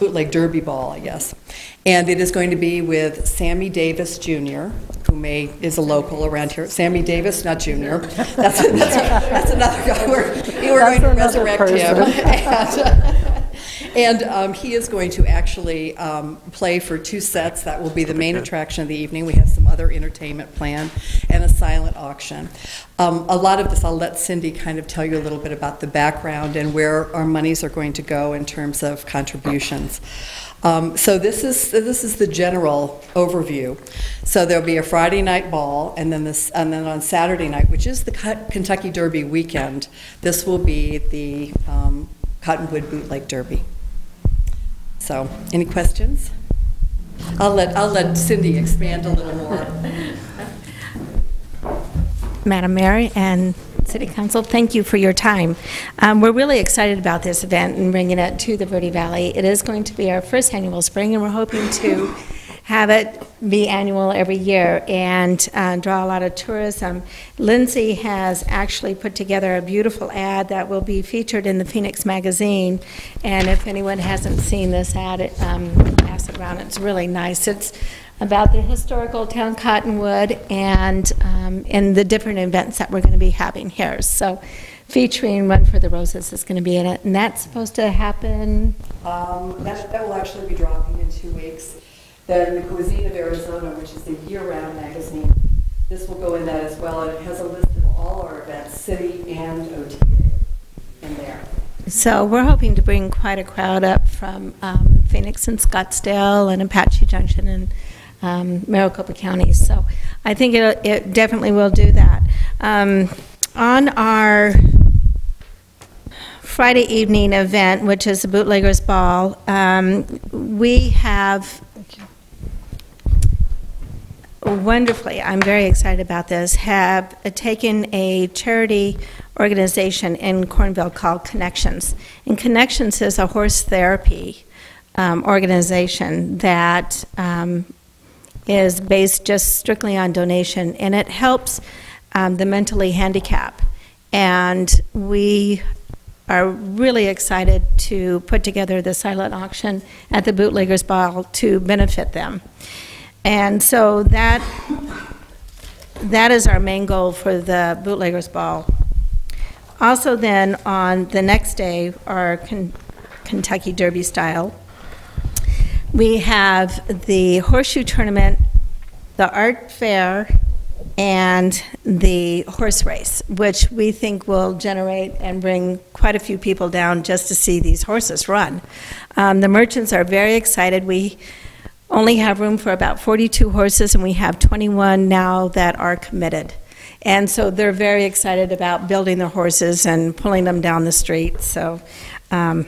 bootleg derby ball, I guess. And it is going to be with Sammy Davis Jr., who may is a local around here. Sammy Davis, not Jr. That's, that's, that's another guy. We're, we're going to resurrect him. And, uh, and um, he is going to actually um, play for two sets. That will be the main attraction of the evening. We have some other entertainment planned and a silent auction. Um, a lot of this, I'll let Cindy kind of tell you a little bit about the background and where our monies are going to go in terms of contributions. Um, so this is this is the general overview. So there'll be a Friday night ball, and then this, and then on Saturday night, which is the Kentucky Derby weekend, this will be the um, Cottonwood Bootleg Derby. So, any questions? I'll let I'll let Cindy expand a little more. Madam Mayor and City Council, thank you for your time. Um, we're really excited about this event and bringing it to the Verde Valley. It is going to be our first annual spring, and we're hoping to have it be annual every year and uh, draw a lot of tourism. Lindsay has actually put together a beautiful ad that will be featured in the Phoenix magazine. And if anyone hasn't seen this ad, it, um, pass it around. It's really nice. It's about the historical town Cottonwood and um, and the different events that we're going to be having here. So, featuring Run for the Roses is going to be in it, and that's supposed to happen. Um, that, that will actually be dropping in two weeks. Then the Cuisine of Arizona, which is the year-round magazine, this will go in that as well, and it has a list of all our events, city and OTA, in there. So we're hoping to bring quite a crowd up from um, Phoenix and Scottsdale and Apache Junction and um, Maricopa counties. So I think it, it definitely will do that. Um, on our Friday evening event, which is the Bootleggers Ball, um, we have wonderfully, I'm very excited about this, have taken a charity organization in Cornville called Connections. And Connections is a horse therapy um, organization that um, is based just strictly on donation, and it helps um, the mentally handicapped. And we are really excited to put together the silent auction at the Bootleggers Ball to benefit them. And so that that is our main goal for the Bootleggers Ball. Also, then on the next day, our Kentucky Derby style we have the horseshoe tournament, the art fair, and the horse race, which we think will generate and bring quite a few people down just to see these horses run. Um, the merchants are very excited. We only have room for about 42 horses, and we have 21 now that are committed. And so they're very excited about building their horses and pulling them down the street. So um,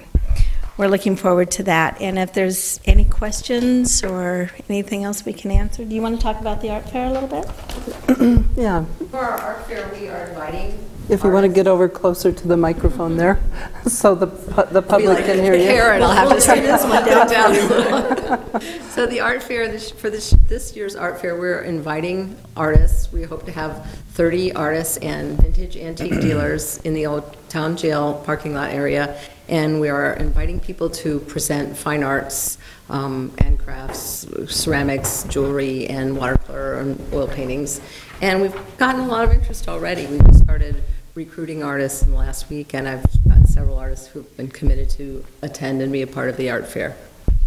we're looking forward to that. And if there's any questions or anything else we can answer, do you want to talk about the art fair a little bit? yeah. For our art fair, we are inviting. If you want to get over closer to the microphone there, so the pu- the public like can hear you. Here, and I'll have to turn this one down. down. so the art fair this, for this this year's art fair, we're inviting artists. We hope to have 30 artists and vintage antique dealers in the old town jail parking lot area and we are inviting people to present fine arts um, and crafts, ceramics, jewelry, and watercolor and oil paintings. And we've gotten a lot of interest already. We just started recruiting artists in the last week, and I've got several artists who've been committed to attend and be a part of the art fair.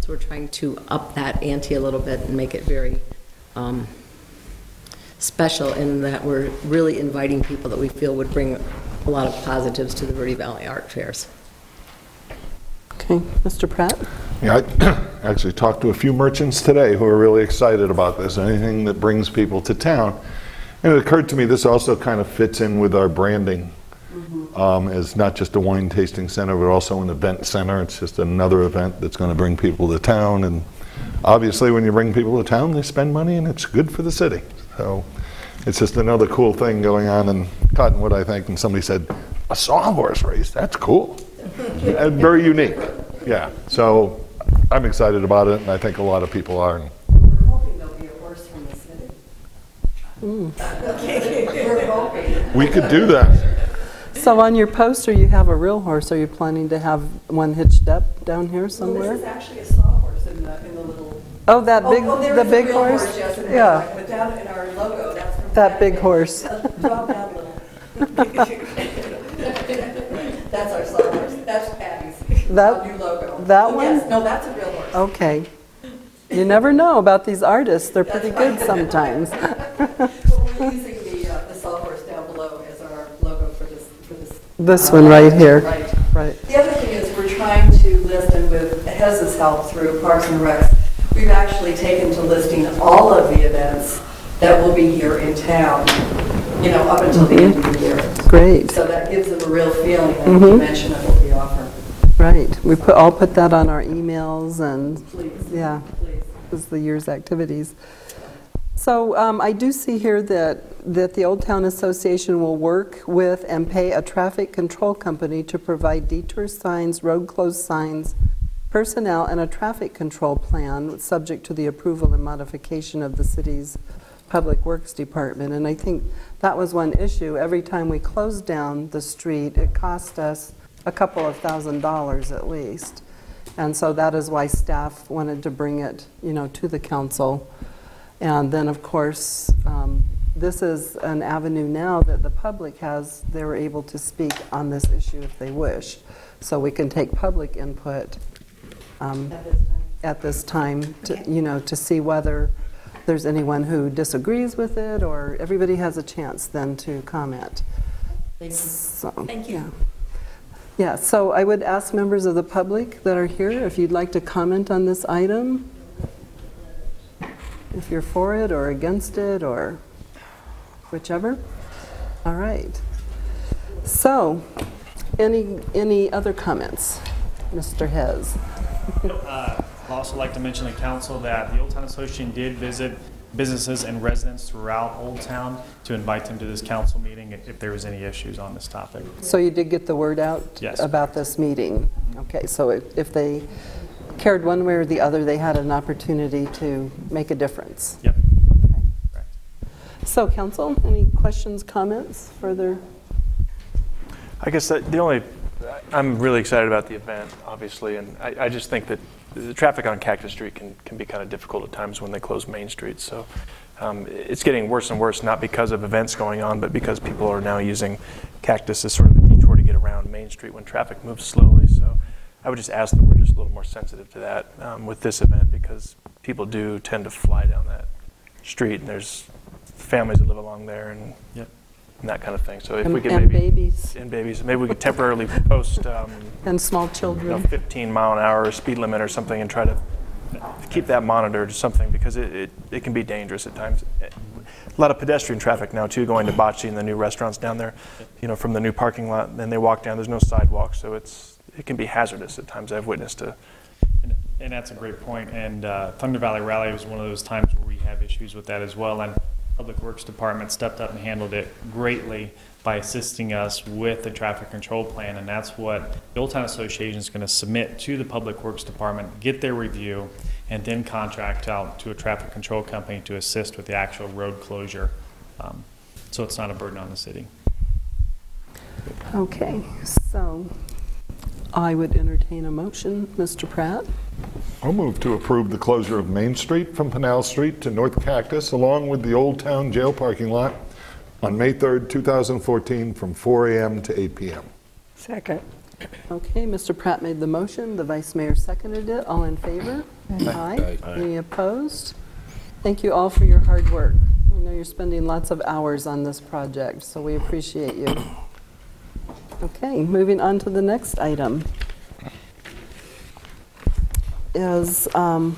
So we're trying to up that ante a little bit and make it very um, special in that we're really inviting people that we feel would bring a lot of positives to the Verde Valley Art Fairs. Okay, Mr. Pratt? Yeah, I actually talked to a few merchants today who are really excited about this, anything that brings people to town. And it occurred to me, this also kind of fits in with our branding um, as not just a wine tasting center, but also an event center. It's just another event that's going to bring people to town. And obviously, when you bring people to town, they spend money and it's good for the city. So it's just another cool thing going on in Cottonwood, I think. And somebody said, a sawhorse race, that's cool. and very unique. Yeah. So I'm excited about it, and I think a lot of people are. We're hoping there'll be a horse from the city. Mm. We're hoping. We could do that. So on your poster, you have a real horse. Are you planning to have one hitched up down here Well, somewhere? this is actually a sawhorse in the, in the little. Oh, that big, Oh, oh, the big real horse? yes, Yeah, right, But down in our logo, that's from. that big horse. Drop down a little. That's our sawhorse, that's Patty's. That- New logo. that one? Yes, no, that's a real horse. Okay. You never know about these artists. They're pretty good sometimes. But we're using the, uh, the sawhorse down below as our logo for this, for this. This uh, one right here. Right. Right. The other thing is, we're trying to list, and with Hez's help through Parks and Recs, we've actually taken to listing all of the events that will be here in town, you know, up until the end of the year. Great. So that gives them a real feeling and Mhm. dimension of what we offer. Right. We put, all put that on our emails and, Please. yeah, Please. Was the year's activities. So um, I do see here that, that the Old Town Association will work with and pay a traffic control company to provide detour signs, road closed signs, personnel, and a traffic control plan, subject to the approval and modification of the city's Public Works Department. And I think that was one issue. Every time we closed down the street, it cost us a couple of thousand dollars at least. And so that is why staff wanted to bring it, you know, to the council. And then, of course, um, this is an avenue now that the public has, they're able to speak on this issue if they wish. So we can take public input um, At this time. at this time, to, you know, to see whether there's anyone who disagrees with it, or everybody has a chance then to comment. Thank you. So, Thank you. yeah. Yeah, so I would ask members of the public that are here if you'd like to comment on this item. If you're for it or against it or whichever. All right. So, any, any other comments? Mr. Hez? Uh, I'd also like to mention to council that the Old Town Association did visit businesses and residents throughout Old Town to invite them to this council meeting if if there was any issues on this topic. So you did get the word out? Yes. About this meeting? Mm-hmm. Okay, so if if they cared one way or the other, they had an opportunity to make a difference? Yep. Okay. Correct. So, council, any questions, comments, further? I guess that the only, I'm really excited about the event, obviously, and I, I just think that the traffic on Cactus Street can, can be kind of difficult at times when they close Main Street. So um, it's getting worse and worse, not because of events going on, but because people are now using Cactus as sort of a detour to get around Main Street when traffic moves slowly. So I would just ask that we're just a little more sensitive to that um, with this event because people do tend to fly down that street, and there's families that live along there and, Yep. And that kind of thing. So if And- we could and maybe babies. and babies. Maybe we could temporarily post, um, And small you know, children? 15 mile an hour speed limit or something and try to keep that monitored or something because it, it, it can be dangerous at times. A lot of pedestrian traffic now too, going to Bocce and the new restaurants down there, you know, from the new parking lot. Then they walk down, there's no sidewalk, so it's, it can be hazardous at times. I've witnessed a, And- And that's a great point. And uh, Thunder Valley Rally was one of those times where we have issues with that as well. And Public Works Department stepped up and handled it greatly by assisting us with the traffic control plan. And that's what the Old Town Association is going to submit to the Public Works Department, get their review, and then contract out to a traffic control company to assist with the actual road closure. Um, So it's not a burden on the city. Okay, so I would entertain a motion. Mr. Pratt? I'll move to approve the closure of Main Street from Pinal Street to North Cactus, along with the Old Town Jail parking lot, on May 3rd, 2014, from 4 a.m. to 8 p.m. Second. Okay, Mr. Pratt made the motion, the vice mayor seconded it. All in favor? Aye. Any opposed? Thank you all for your hard work. I know you're spending lots of hours on this project, so we appreciate you. Okay, moving on to the next item is um,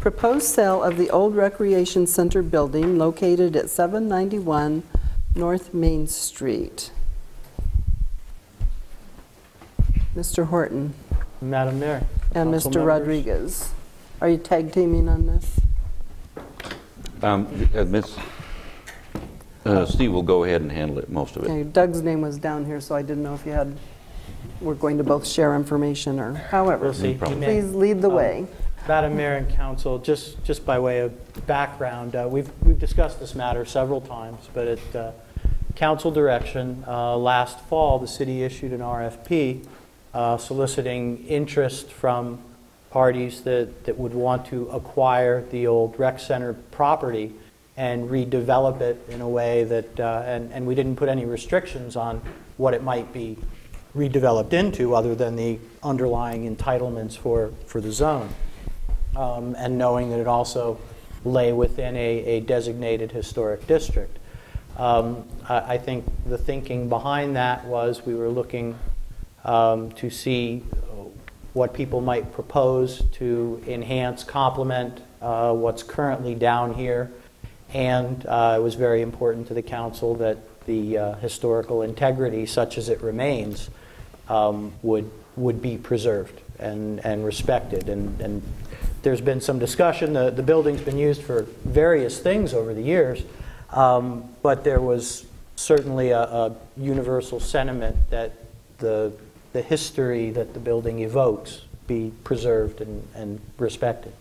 proposed sale of the old recreation center building located at 791 North Main Street. Mr. Horton Madam Mayor. and Mr. members. Rodriguez. Are you tag teaming on this? Um, uh, Ms., uh, Steve will go ahead and handle it, most of it. Okay, Doug's name was down here, so I didn't know if you had, we're going to both share information or however. We'll see. You may. Please lead the Um, way. Madam Mayor and Council, just, just by way of background, uh, we've, we've discussed this matter several times, but at uh, council direction, uh, last fall, the city issued an RFP uh, soliciting interest from parties that, that would want to acquire the old rec center property and redevelop it in a way that, uh, and, and we didn't put any restrictions on what it might be redeveloped into, other than the underlying entitlements for, for the zone. Um, and knowing that it also lay within a, a designated historic district. Um, I, I think the thinking behind that was we were looking um, to see what people might propose to enhance, complement uh, what's currently down here. And uh, it was very important to the council that the uh, historical integrity, such as it remains, um, would, would be preserved and, and respected. And, and there's been some discussion. The, the building's been used for various things over the years, um, but there was certainly a, a universal sentiment that the, the history that the building evokes be preserved and, and respected.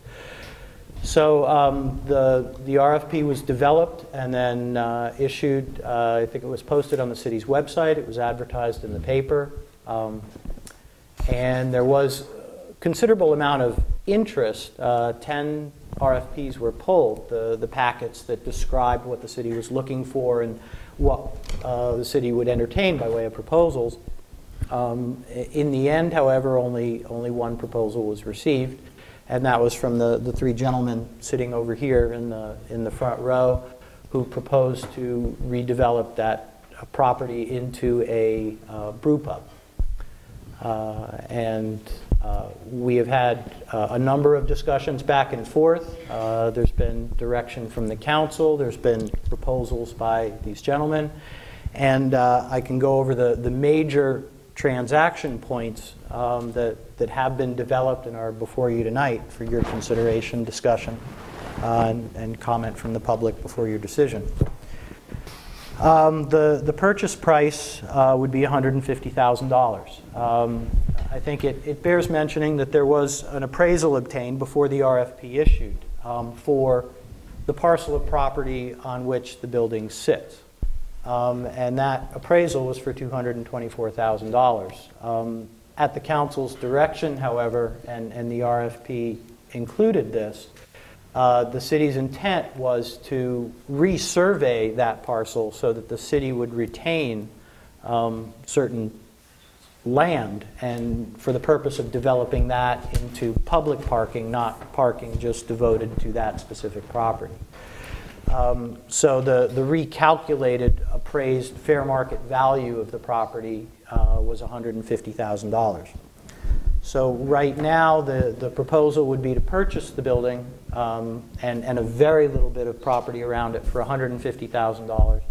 So um, the, the RFP was developed and then uh, issued. Uh, I think it was posted on the city's website. It was advertised in the paper. Um, and there was considerable amount of interest. Uh, 10 RFPs were pulled, the, the packets that described what the city was looking for and what uh, the city would entertain by way of proposals. Um, in the end, however, only, only one proposal was received, and that was from the, the three gentlemen sitting over here in the, in the front row who proposed to redevelop that uh, property into a uh, brew pub. Uh, and uh, we have had uh, a number of discussions back and forth. Uh, there's been direction from the council, there's been proposals by these gentlemen, and I can go over the, the major transaction points um, that, that have been developed and are before you tonight for your consideration, discussion, uh, and, and comment from the public before your decision. Um, the, the purchase price uh, would be $150,000. Um, I think it, it bears mentioning that there was an appraisal obtained before the RFP issued um, for the parcel of property on which the building sits. Um, and that appraisal was for $224,000. Um, at the council's direction, however, and, and the RFP included this, uh, the city's intent was to resurvey that parcel so that the city would retain um, certain land and for the purpose of developing that into public parking, not parking just devoted to that specific property. Um, so the, the recalculated appraised fair market value of the property uh, was $150,000. So right now, the, the proposal would be to purchase the building um, and, and a very little bit of property around it for $150,000,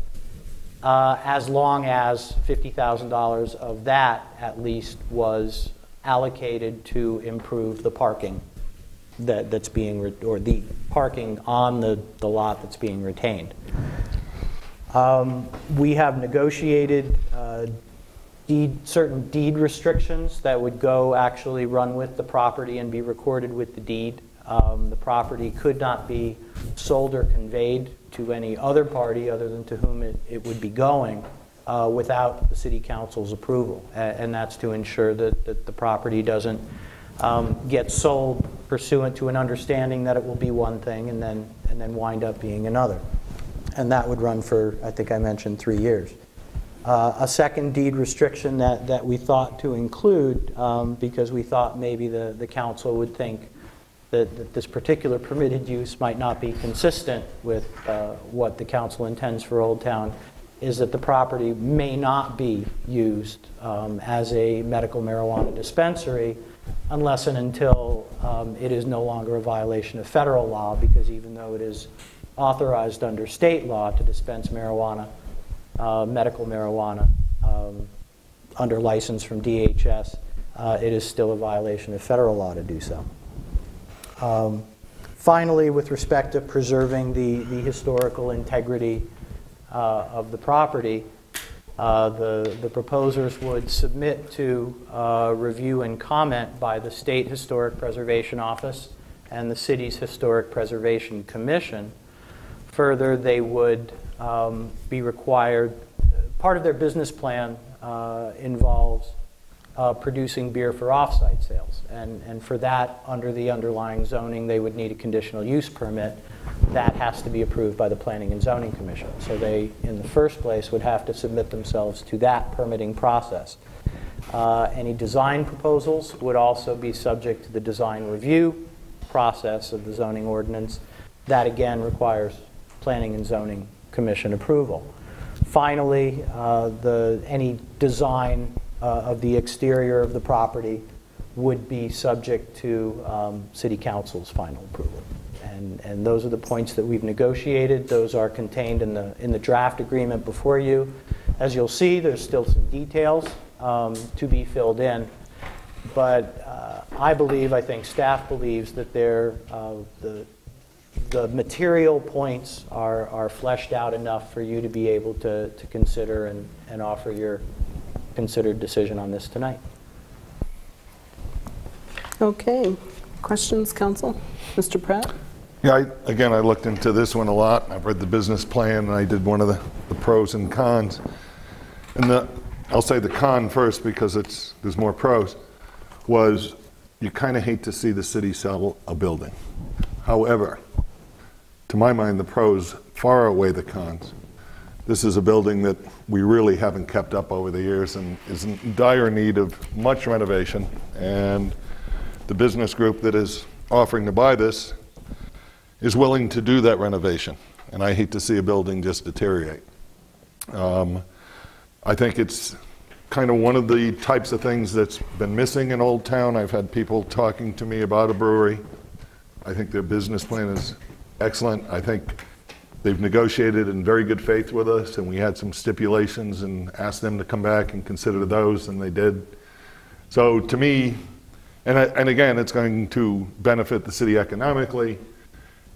uh, as long as $50,000 of that at least was allocated to improve the parking that, that's being, or the parking on the, the lot that's being retained. Um, We have negotiated uh, deed, certain deed restrictions that would go actually run with the property and be recorded with the deed. Um, The property could not be sold or conveyed to any other party other than to whom it, it would be going uh, without the city council's approval. A- And that's to ensure that, that the property doesn't um, get sold pursuant to an understanding that it will be one thing and then, and then wind up being another. And that would run for, I think I mentioned, three years. Uh, A second deed restriction that, that we thought to include, um, because we thought maybe the, the council would think that, that this particular permitted use might not be consistent with uh, what the council intends for Old Town is that the property may not be used um, as a medical marijuana dispensary unless and until um, it is no longer a violation of federal law, because even though it is authorized under state law to dispense marijuana, uh, medical marijuana, um, under license from DHS, uh, it is still a violation of federal law to do so. Um, Finally, with respect to preserving the, the historical integrity uh, of the property, uh, the, the proposers would submit to uh, review and comment by the State Historic Preservation Office and the city's Historic Preservation Commission. Further, they would um, be required, part of their business plan uh, involves uh, producing beer for off-site sales. And, and for that, under the underlying zoning, they would need a conditional use permit. That has to be approved by the Planning and Zoning Commission. So they, in the first place, would have to submit themselves to that permitting process. Uh, Any design proposals would also be subject to the design review process of the zoning ordinance. That again requires Planning and Zoning Commission approval. Finally, uh, the, any design of the exterior of the property would be subject to um, City Council's final approval. And, and those are the points that we've negotiated. Those are contained in the, in the draft agreement before you. As you'll see, there's still some details um, to be filled in. But uh, I believe, I think staff believes that there, uh, the, the material points are, are fleshed out enough for you to be able to, to consider and, and offer your considered decision on this tonight. Okay. Questions, council? Mr. Pratt? Yeah, I, again, I looked into this one a lot. I've read the business plan, and I did one of the, the pros and cons. And the, I'll say the con first because it's there's more pros. Was you kind of hate to see the city sell a building. However, to my mind, the pros far outweigh the cons. This is a building that we really haven't kept up over the years and is in dire need of much renovation. And the business group that is offering to buy this is willing to do that renovation. And I hate to see a building just deteriorate. Um, I think it's kind of one of the types of things that's been missing in Old Town. I've had people talking to me about a brewery. I think their business plan is excellent. I think they've negotiated in very good faith with us, and we had some stipulations and asked them to come back and consider those, and they did. So to me, and, I, and again, it's going to benefit the city economically.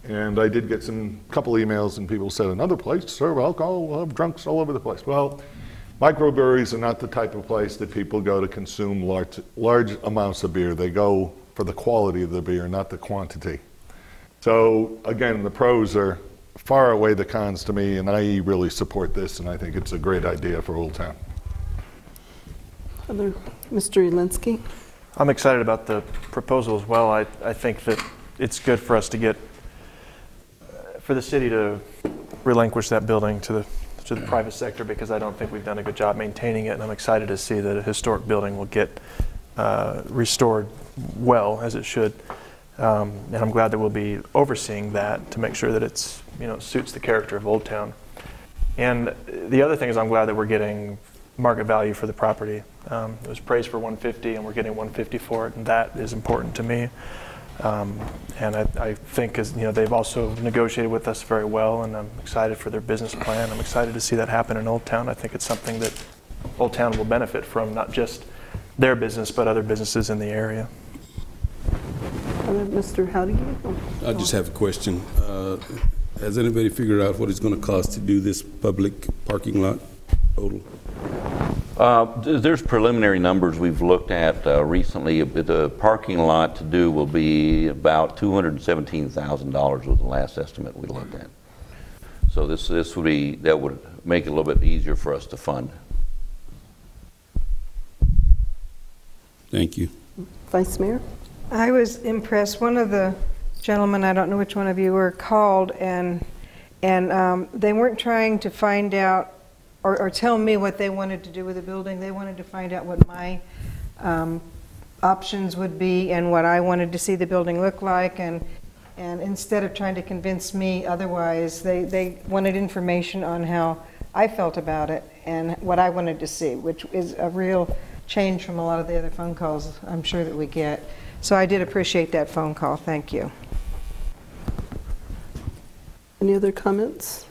And I did get some couple emails, and people said another place serve alcohol, we'll have drunks all over the place. Well, microbreweries are not the type of place that people go to consume large, large amounts of beer. They go for the quality of the beer, not the quantity. So again, the pros are far away the cons to me, and I really support this, and I think it's a great idea for Old Town. Other, Mr. Elinski? I'm excited about the proposal as well. I, I think that it's good for us to get, for the city to relinquish that building to the, to the private sector because I don't think we've done a good job maintaining it. And I'm excited to see that a historic building will get uh, restored well as it should. Um, and I'm glad that we'll be overseeing that to make sure that it's, you know, suits the character of Old Town. And the other thing is I'm glad that we're getting market value for the property. Um, it was praised for 150 and we're getting 150 for it and that is important to me. Um, and I, I think as, you know, they've also negotiated with us very well and I'm excited for their business plan. I'm excited to see that happen in Old Town. I think it's something that Old Town will benefit from, not just their business, but other businesses in the area. Other, Mr. Howdy? I just have a question. Uh, Has anybody figured out what it's going to cost to do this public parking lot total? Uh, There's preliminary numbers we've looked at uh, recently. The parking lot to do will be about $217,000 was the last estimate we looked at. So this, this would be, that would make it a little bit easier for us to fund. Thank you. Vice Mayor? I was impressed. One of the gentlemen, I don't know which one of you were called, and and um, they weren't trying to find out or, or tell me what they wanted to do with the building. They wanted to find out what my um, options would be and what I wanted to see the building look like. And, and instead of trying to convince me otherwise, they, they wanted information on how I felt about it and what I wanted to see, which is a real change from a lot of the other phone calls I'm sure that we get. So I did appreciate that phone call. Thank you. Any other comments?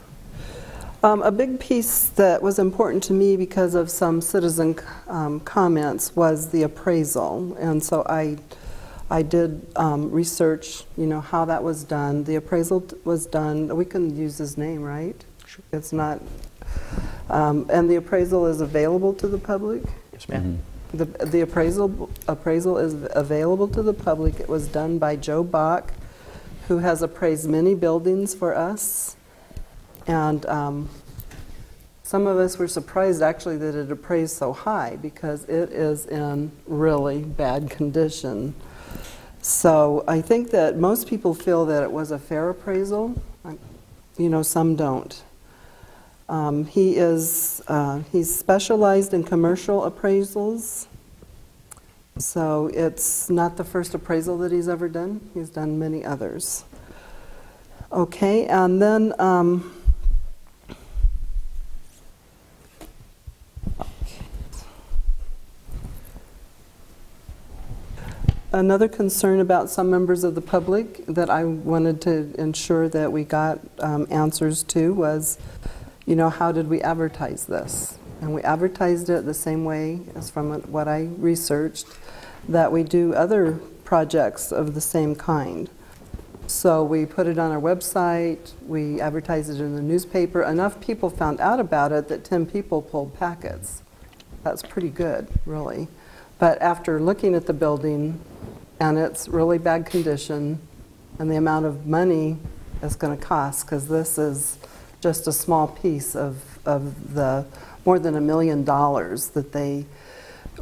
Um, A big piece that was important to me because of some citizen um, comments was the appraisal. And so I, I did um, research, you know, how that was done. The appraisal was done, we can use his name, right? Sure. It's not, um, and the appraisal is available to the public? Yes, ma'am. The the appraisal, appraisal is available to the public. It was done by Joe Bach, who has appraised many buildings for us. And um, some of us were surprised, actually, that it appraised so high, because it is in really bad condition. So I think that most people feel that it was a fair appraisal. I- You know, some don't. Um, He is, uh, he's specialized in commercial appraisals. So it's not the first appraisal that he's ever done. He's done many others. Okay, and then, um, Another concern about some members of the public that I wanted to ensure that we got um, answers to was, you know, how did we advertise this? And we advertised it the same way as from what I researched, that we do other projects of the same kind. So we put it on our website, we advertised it in the newspaper. Enough people found out about it that 10 people pulled packets. That's pretty good, really. But after looking at the building and its really bad condition and the amount of money it's going to cost, because this is just a small piece of, of the more than a million dollars that they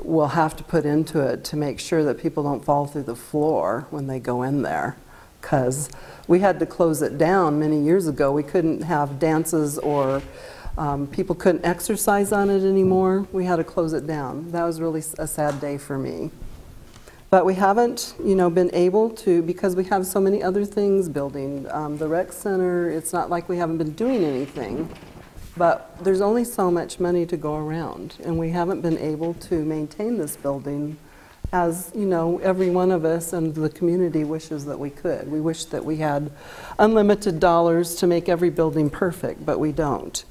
will have to put into it to make sure that people don't fall through the floor when they go in there. Because we had to close it down many years ago. We couldn't have dances or um, people couldn't exercise on it anymore. We had to close it down. That was really a sad day for me. But we haven't, you know, been able to, because we have so many other things building. Um, the rec center, it's not like we haven't been doing anything. But there's only so much money to go around, and we haven't been able to maintain this building as, you know, every one of us and the community wishes that we could. We wish that we had unlimited dollars to make every building perfect, but we don't.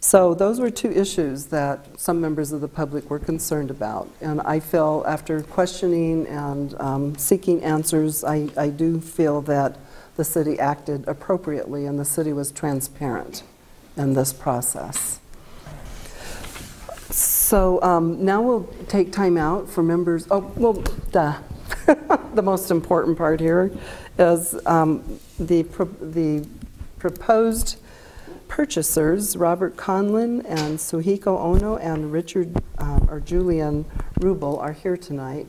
So those were two issues that some members of the public were concerned about. And I feel, after questioning and um, seeking answers, I, I do feel that the city acted appropriately and the city was transparent in this process. So um, now we'll take time out for members. Oh, well, duh. the most important part here is um, the, pro- the proposed purchasers, Robert Conlin and Suhiko Ono and Richard um, or Julian Rubel are here tonight.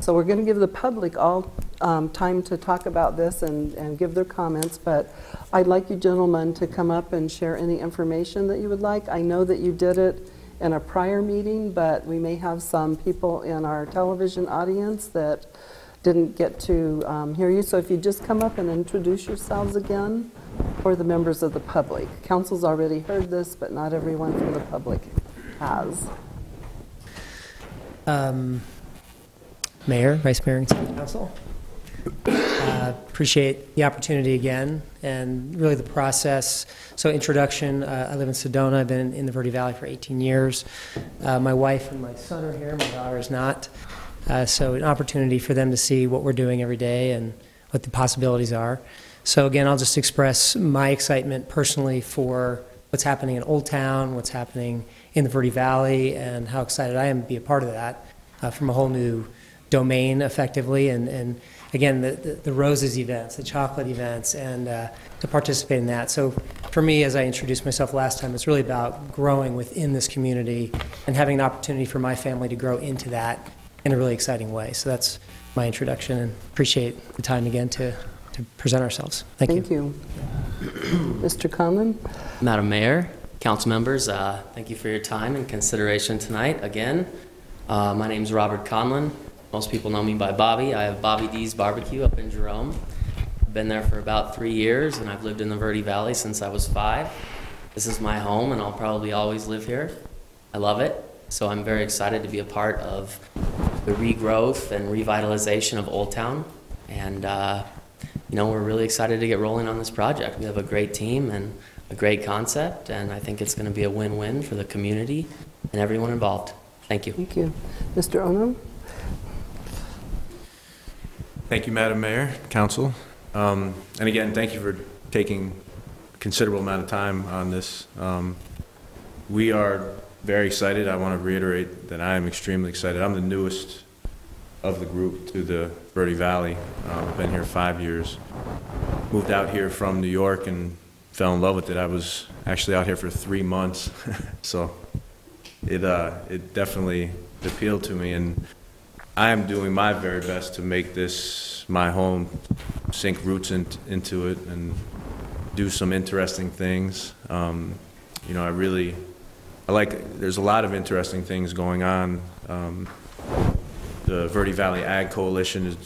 So we're going to give the public all um, time to talk about this and, and give their comments, but I'd like you gentlemen to come up and share any information that you would like. I know that you did it in a prior meeting, but we may have some people in our television audience that didn't get to um, hear you. So if you just come up and introduce yourselves again for the members of the public. Council's already heard this, but not everyone from the public has. Um, Mayor, Vice Mayor, and City Council. Uh, Appreciate the opportunity again, and really the process. So introduction, uh, I live in Sedona, I've been in the Verde Valley for 18 years. Uh, My wife and my son are here, my daughter is not. Uh, So an opportunity for them to see what we're doing every day and what the possibilities are. So again, I'll just express my excitement personally for what's happening in Old Town, what's happening in the Verde Valley, and how excited I am to be a part of that uh, from a whole new domain effectively. And, and again, the, the, the roses events, the chocolate events, and uh, to participate in that. So for me, as I introduced myself last time, it's really about growing within this community and having an opportunity for my family to grow into that in a really exciting way. So that's my introduction, and appreciate the time again to, to present ourselves. Thank, you. Thank you. Mr. Conlon? Madam Mayor, council members, uh, thank you for your time and consideration tonight again. Uh, my name is Robert Conlon. Most people know me by Bobby. I have Bobby D's Barbecue up in Jerome. I've been there for about three years, and I've lived in the Verde Valley since I was five. This is my home, and I'll probably always live here. I love it, so I'm very excited to be a part of the regrowth and revitalization of Old Town. And, uh, you know, we're really excited to get rolling on this project. We have a great team and a great concept, and I think it's going to be a win-win for the community and everyone involved. Thank you. Thank you. Mr. Onum? Thank you, Madam Mayor, Council. Um, And again, thank you for taking considerable amount of time on this. Um, We are very excited. I want to reiterate that I am extremely excited. I'm the newest of the group to the Verde Valley. Uh, I've been here five years. Moved out here from New York and fell in love with it. I was actually out here for three months, so it uh, it definitely appealed to me, and I am doing my very best to make this my home, sink roots in, into it, and do some interesting things. Um, you know, I really, I like. There's a lot of interesting things going on. Um, the Verde Valley Ag Coalition is,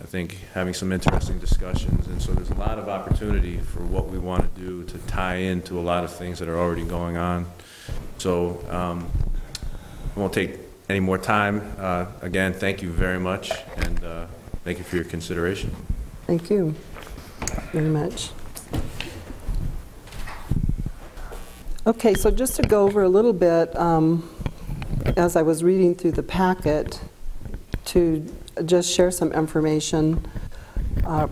I think, having some interesting discussions, and so there's a lot of opportunity for what we want to do to tie into a lot of things that are already going on. So um, I won't take any more time. Uh, Again, thank you very much, and uh, thank you for your consideration. Thank you very much. Okay, so just to go over a little bit, um, as I was reading through the packet, to just share some information uh,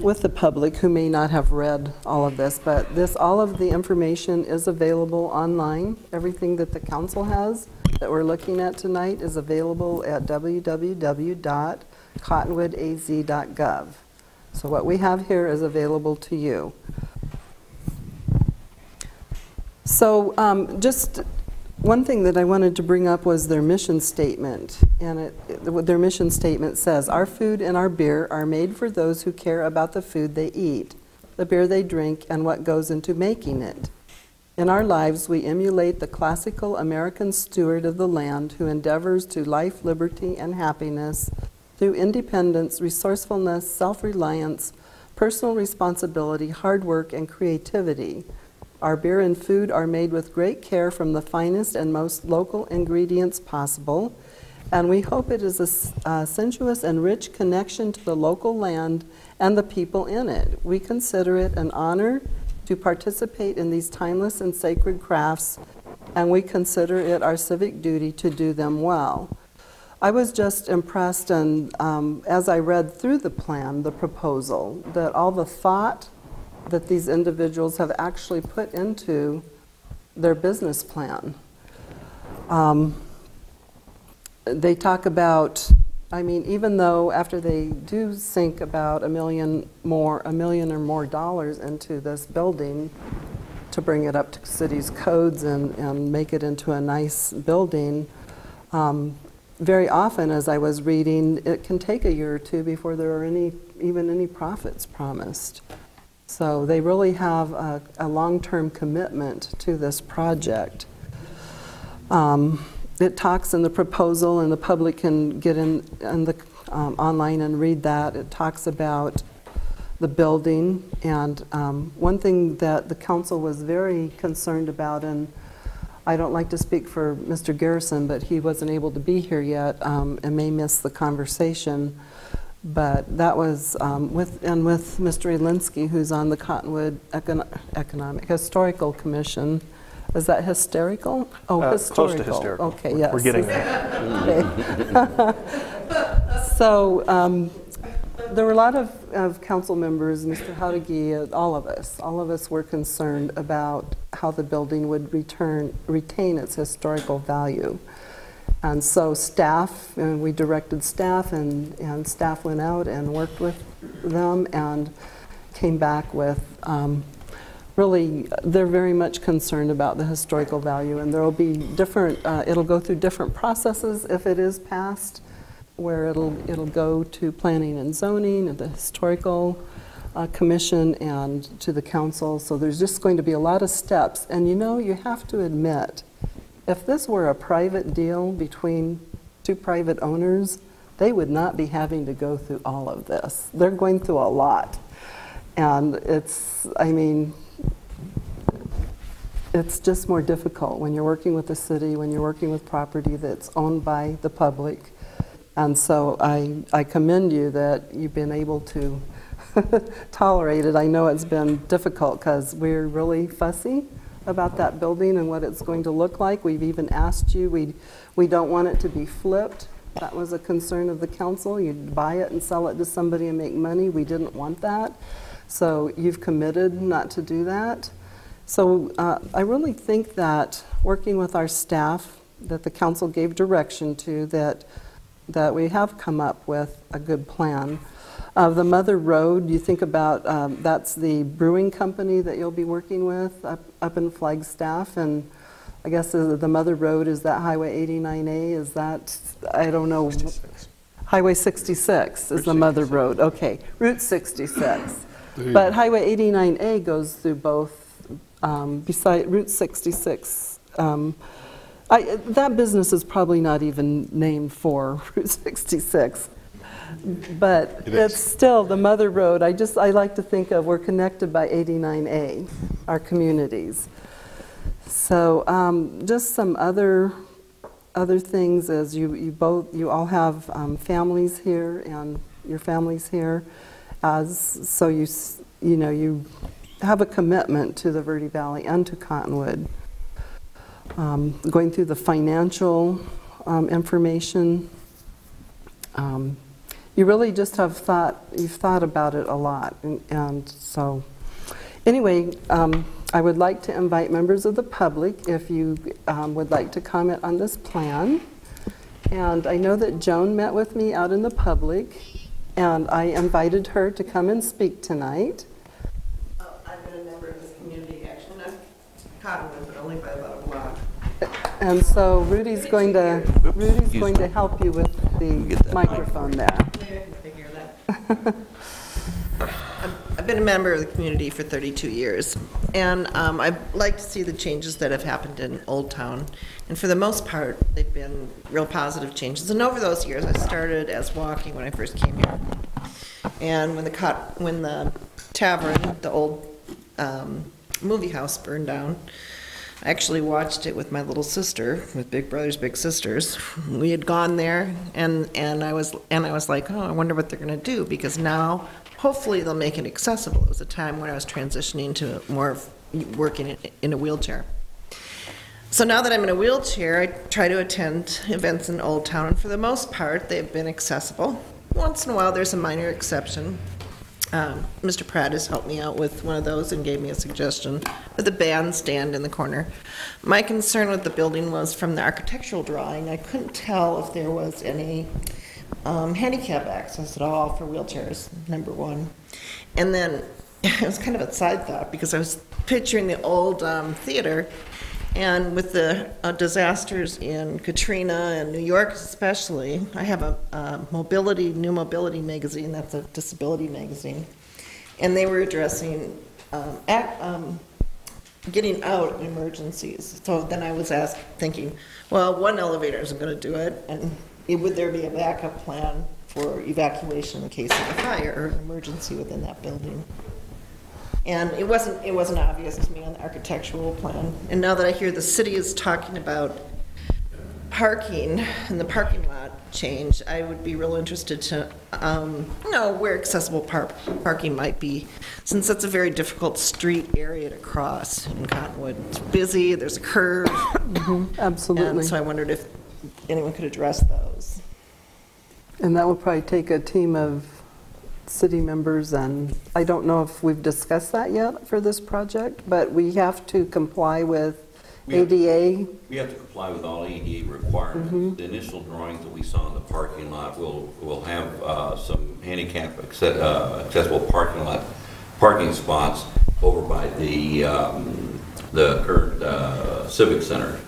with the public who may not have read all of this, but this, all of the information is available online. Everything that the council has that we're looking at tonight is available at www.cottonwoodaz.gov. So what we have here is available to you. So um, just one thing that I wanted to bring up was their mission statement. And it, it- their mission statement says, "Our food and our beer are made for those who care about the food they eat, the beer they drink, and what goes into making it. In our lives, we emulate the classical American steward of the land who endeavors to life, liberty, and happiness through independence, resourcefulness, self-reliance, personal responsibility, hard work, and creativity." Our beer and food are made with great care from the finest and most local ingredients possible, and we hope it is a sensuous and rich connection to the local land and the people in it. We consider it an honor to participate in these timeless and sacred crafts, and we consider it our civic duty to do them well. I was just impressed, and um, as I read through the plan, the proposal, that all the thought that these individuals have actually put into their business plan. Um, they talk about, I mean, even though after they do sink about a million more, a million or more dollars into this building to bring it up to city's codes and, and make it into a nice building, um, very often, as I was reading, it can take a year or two before there are any, even any profits promised. So they really have a, a long-term commitment to this project. Um, it talks in the proposal, and the public can get in, in the um, online and read that. It talks about the building, and um, one thing that the council was very concerned about, and I don't like to speak for Mr. Garrison, but he wasn't able to be here yet um, and may miss the conversation. But that was um, with, and with Mr. Elinski, who's on the Cottonwood Econo- Economic Historical Commission. Is that hysterical? Oh, Uh, historical. close to hysterical. Okay, We're- yes. we're getting Okay. So, um, there were a lot of, of council members, Mr. Howdigee, uh, all of us, all of us were concerned about how the building would return, retain its historical value. And so staff, and we directed staff, and, and staff went out and worked with them and came back with, um, really, they're very much concerned about the historical value, and there will be different, uh, it'll go through different processes if it is passed, where it'll, it'll go to planning and zoning, and the historical uh, commission, and to the council, so there's just going to be a lot of steps. And you know, you have to admit, if this were a private deal between two private owners, they would not be having to go through all of this. They're going through a lot. And it's, I mean, it's just more difficult when you're working with the city, when you're working with property that's owned by the public. And so I, I commend you that you've been able to tolerate it. I know it's been difficult because we're really fussy about that building and what it's going to look like. We've even asked you, we, we don't want it to be flipped. That was a concern of the council. You'd buy it and sell it to somebody and make money. We didn't want that. So you've committed not to do that. So uh, I really think that working with our staff, that the council gave direction to, that, that we have come up with a good plan. Uh, the Mother Road, you think about, um, that's the brewing company that you'll be working with up, up in Flagstaff, and I guess the, the Mother Road, is that Highway 89A? Is that, I don't know. 66. Highway 66 is the Mother Road, okay. Route 66. But. Highway 89A goes through both, um, beside Route 66. um, I, that business is probably not even named for Route 66. But It it's still the Mother Road. I just, I like to think of, we're connected by 89A, our communities. So um, just some other, other things is you, you both, you all have um, families here and your families here. As, so you, you know, you have a commitment to the Verde Valley and to Cottonwood. Um, Going through the financial um, information, um, you really just have thought, you've thought about it a lot. And, and so, anyway, um, I would like to invite members of the public if you um, would like to comment on this plan. And I know that Joan met with me out in the public, and I invited her to come and speak tonight. I've been a member of this community, actually, not Cottonwood, but only by about. And so Rudy's going to, Rudy's going to help you with the microphone there. I can figure that. I've been a member of the community for 32 years, and um, I'd like to see the changes that have happened in Old Town. And for the most part, they've been real positive changes. And over those years, I started as walking when I first came here. And when the cot, when the tavern, the old um, movie house burned down, I actually watched it with my little sister, with Big Brothers Big Sisters. We had gone there, and and I was and I was like, oh, I wonder what they're going to do because now, hopefully, they'll make it accessible. It was a time when I was transitioning to more of working in, in a wheelchair. So now that I'm in a wheelchair, I try to attend events in Old Town, and for the most part, they've been accessible. Once in a while, there's a minor exception. Um, Mr. Pratt has helped me out with one of those and gave me a suggestion with a bandstand in the corner. My concern with the building was from the architectural drawing, I couldn't tell if there was any um, handicap access at all for wheelchairs, number one. And then it was kind of a side thought because I was picturing the old um, theater and with the uh, disasters in Katrina and New York especially, I have a, uh mobility, new mobility magazine, that's a disability magazine. And they were addressing um, ac um, getting out emergencies. So then I was asked, thinking, well, one elevator isn't going to do it, and it- would there be a backup plan for evacuation in case of a fire or an emergency within that building? And it wasn't, it wasn't obvious to me on the architectural plan. And now that I hear the city is talking about parking and the parking lot change, I would be real interested to um, know where accessible par- parking might be, since that's a very difficult street area to cross in Cottonwood. It's busy, there's a curve. Absolutely. And so I wondered if anyone could address those. And that would probably take a team of city members, and I don't know if we've discussed that yet for this project, but we have to comply with We have- ADA. We have to comply with all ADA requirements. The initial drawings that we saw in the parking lot will, will have uh, some handicap acce- uh, accessible parking lot, parking spots over by the, um, the current uh, Civic Center.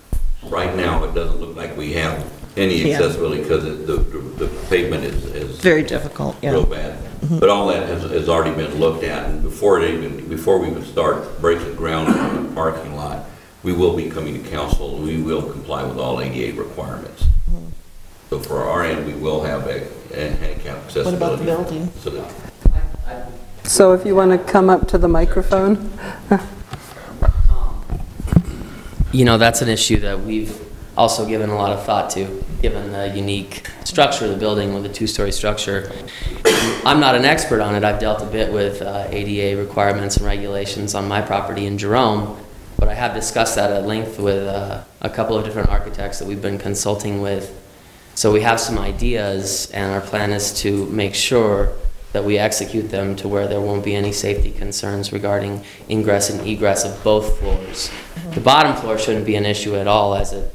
Right now, it doesn't look like we have any Yeah. accessibility because the, the pavement is, is. Very difficult, yeah. Real bad. Mm-hmm. But all that has, has already been looked at, and before it even, before we even start breaking ground on the parking lot, we will be coming to council, we will comply with all ADA requirements. Mm-hmm. So for our end, we will have a a handicap accessibility. What about the building? So that So if you want to come up to the microphone? You know, that's an issue that we've also given a lot of thought to, given the unique structure of the building with a two-story structure. I'm not an expert on it. I've dealt a bit with uh, ADA requirements and regulations on my property in Jerome, but I have discussed that at length with uh, a couple of different architects that we've been consulting with. So we have some ideas, and our plan is to make sure that we execute them to where there won't be any safety concerns regarding ingress and egress of both floors. The bottom floor shouldn't be an issue at all, as it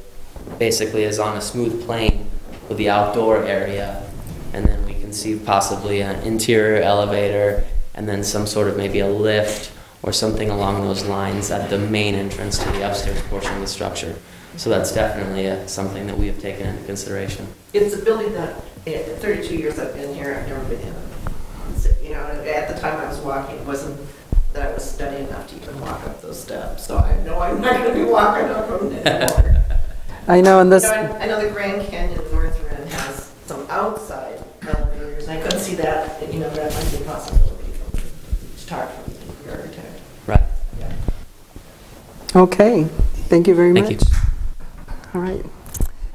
basically is on a smooth plane with the outdoor area. And then we can see possibly an interior elevator, and then some sort of maybe a lift or something along those lines at the main entrance to the upstairs portion of the structure. So that's definitely uh, something that we have taken into consideration. It's a building that, in 32 years I've been here, I've never been in. it. You know, at the time I was walking, it wasn't that I was studying enough to even walk up those steps. So I know I'm not going to be walking up them anymore. I know, and this, You know, I I know the Grand Canyon North Rim has some outside elevators, and I couldn't see that, you know, that might be a possibility from, to talk from the architect. Right. okay, thank you very much. Thank you. All right.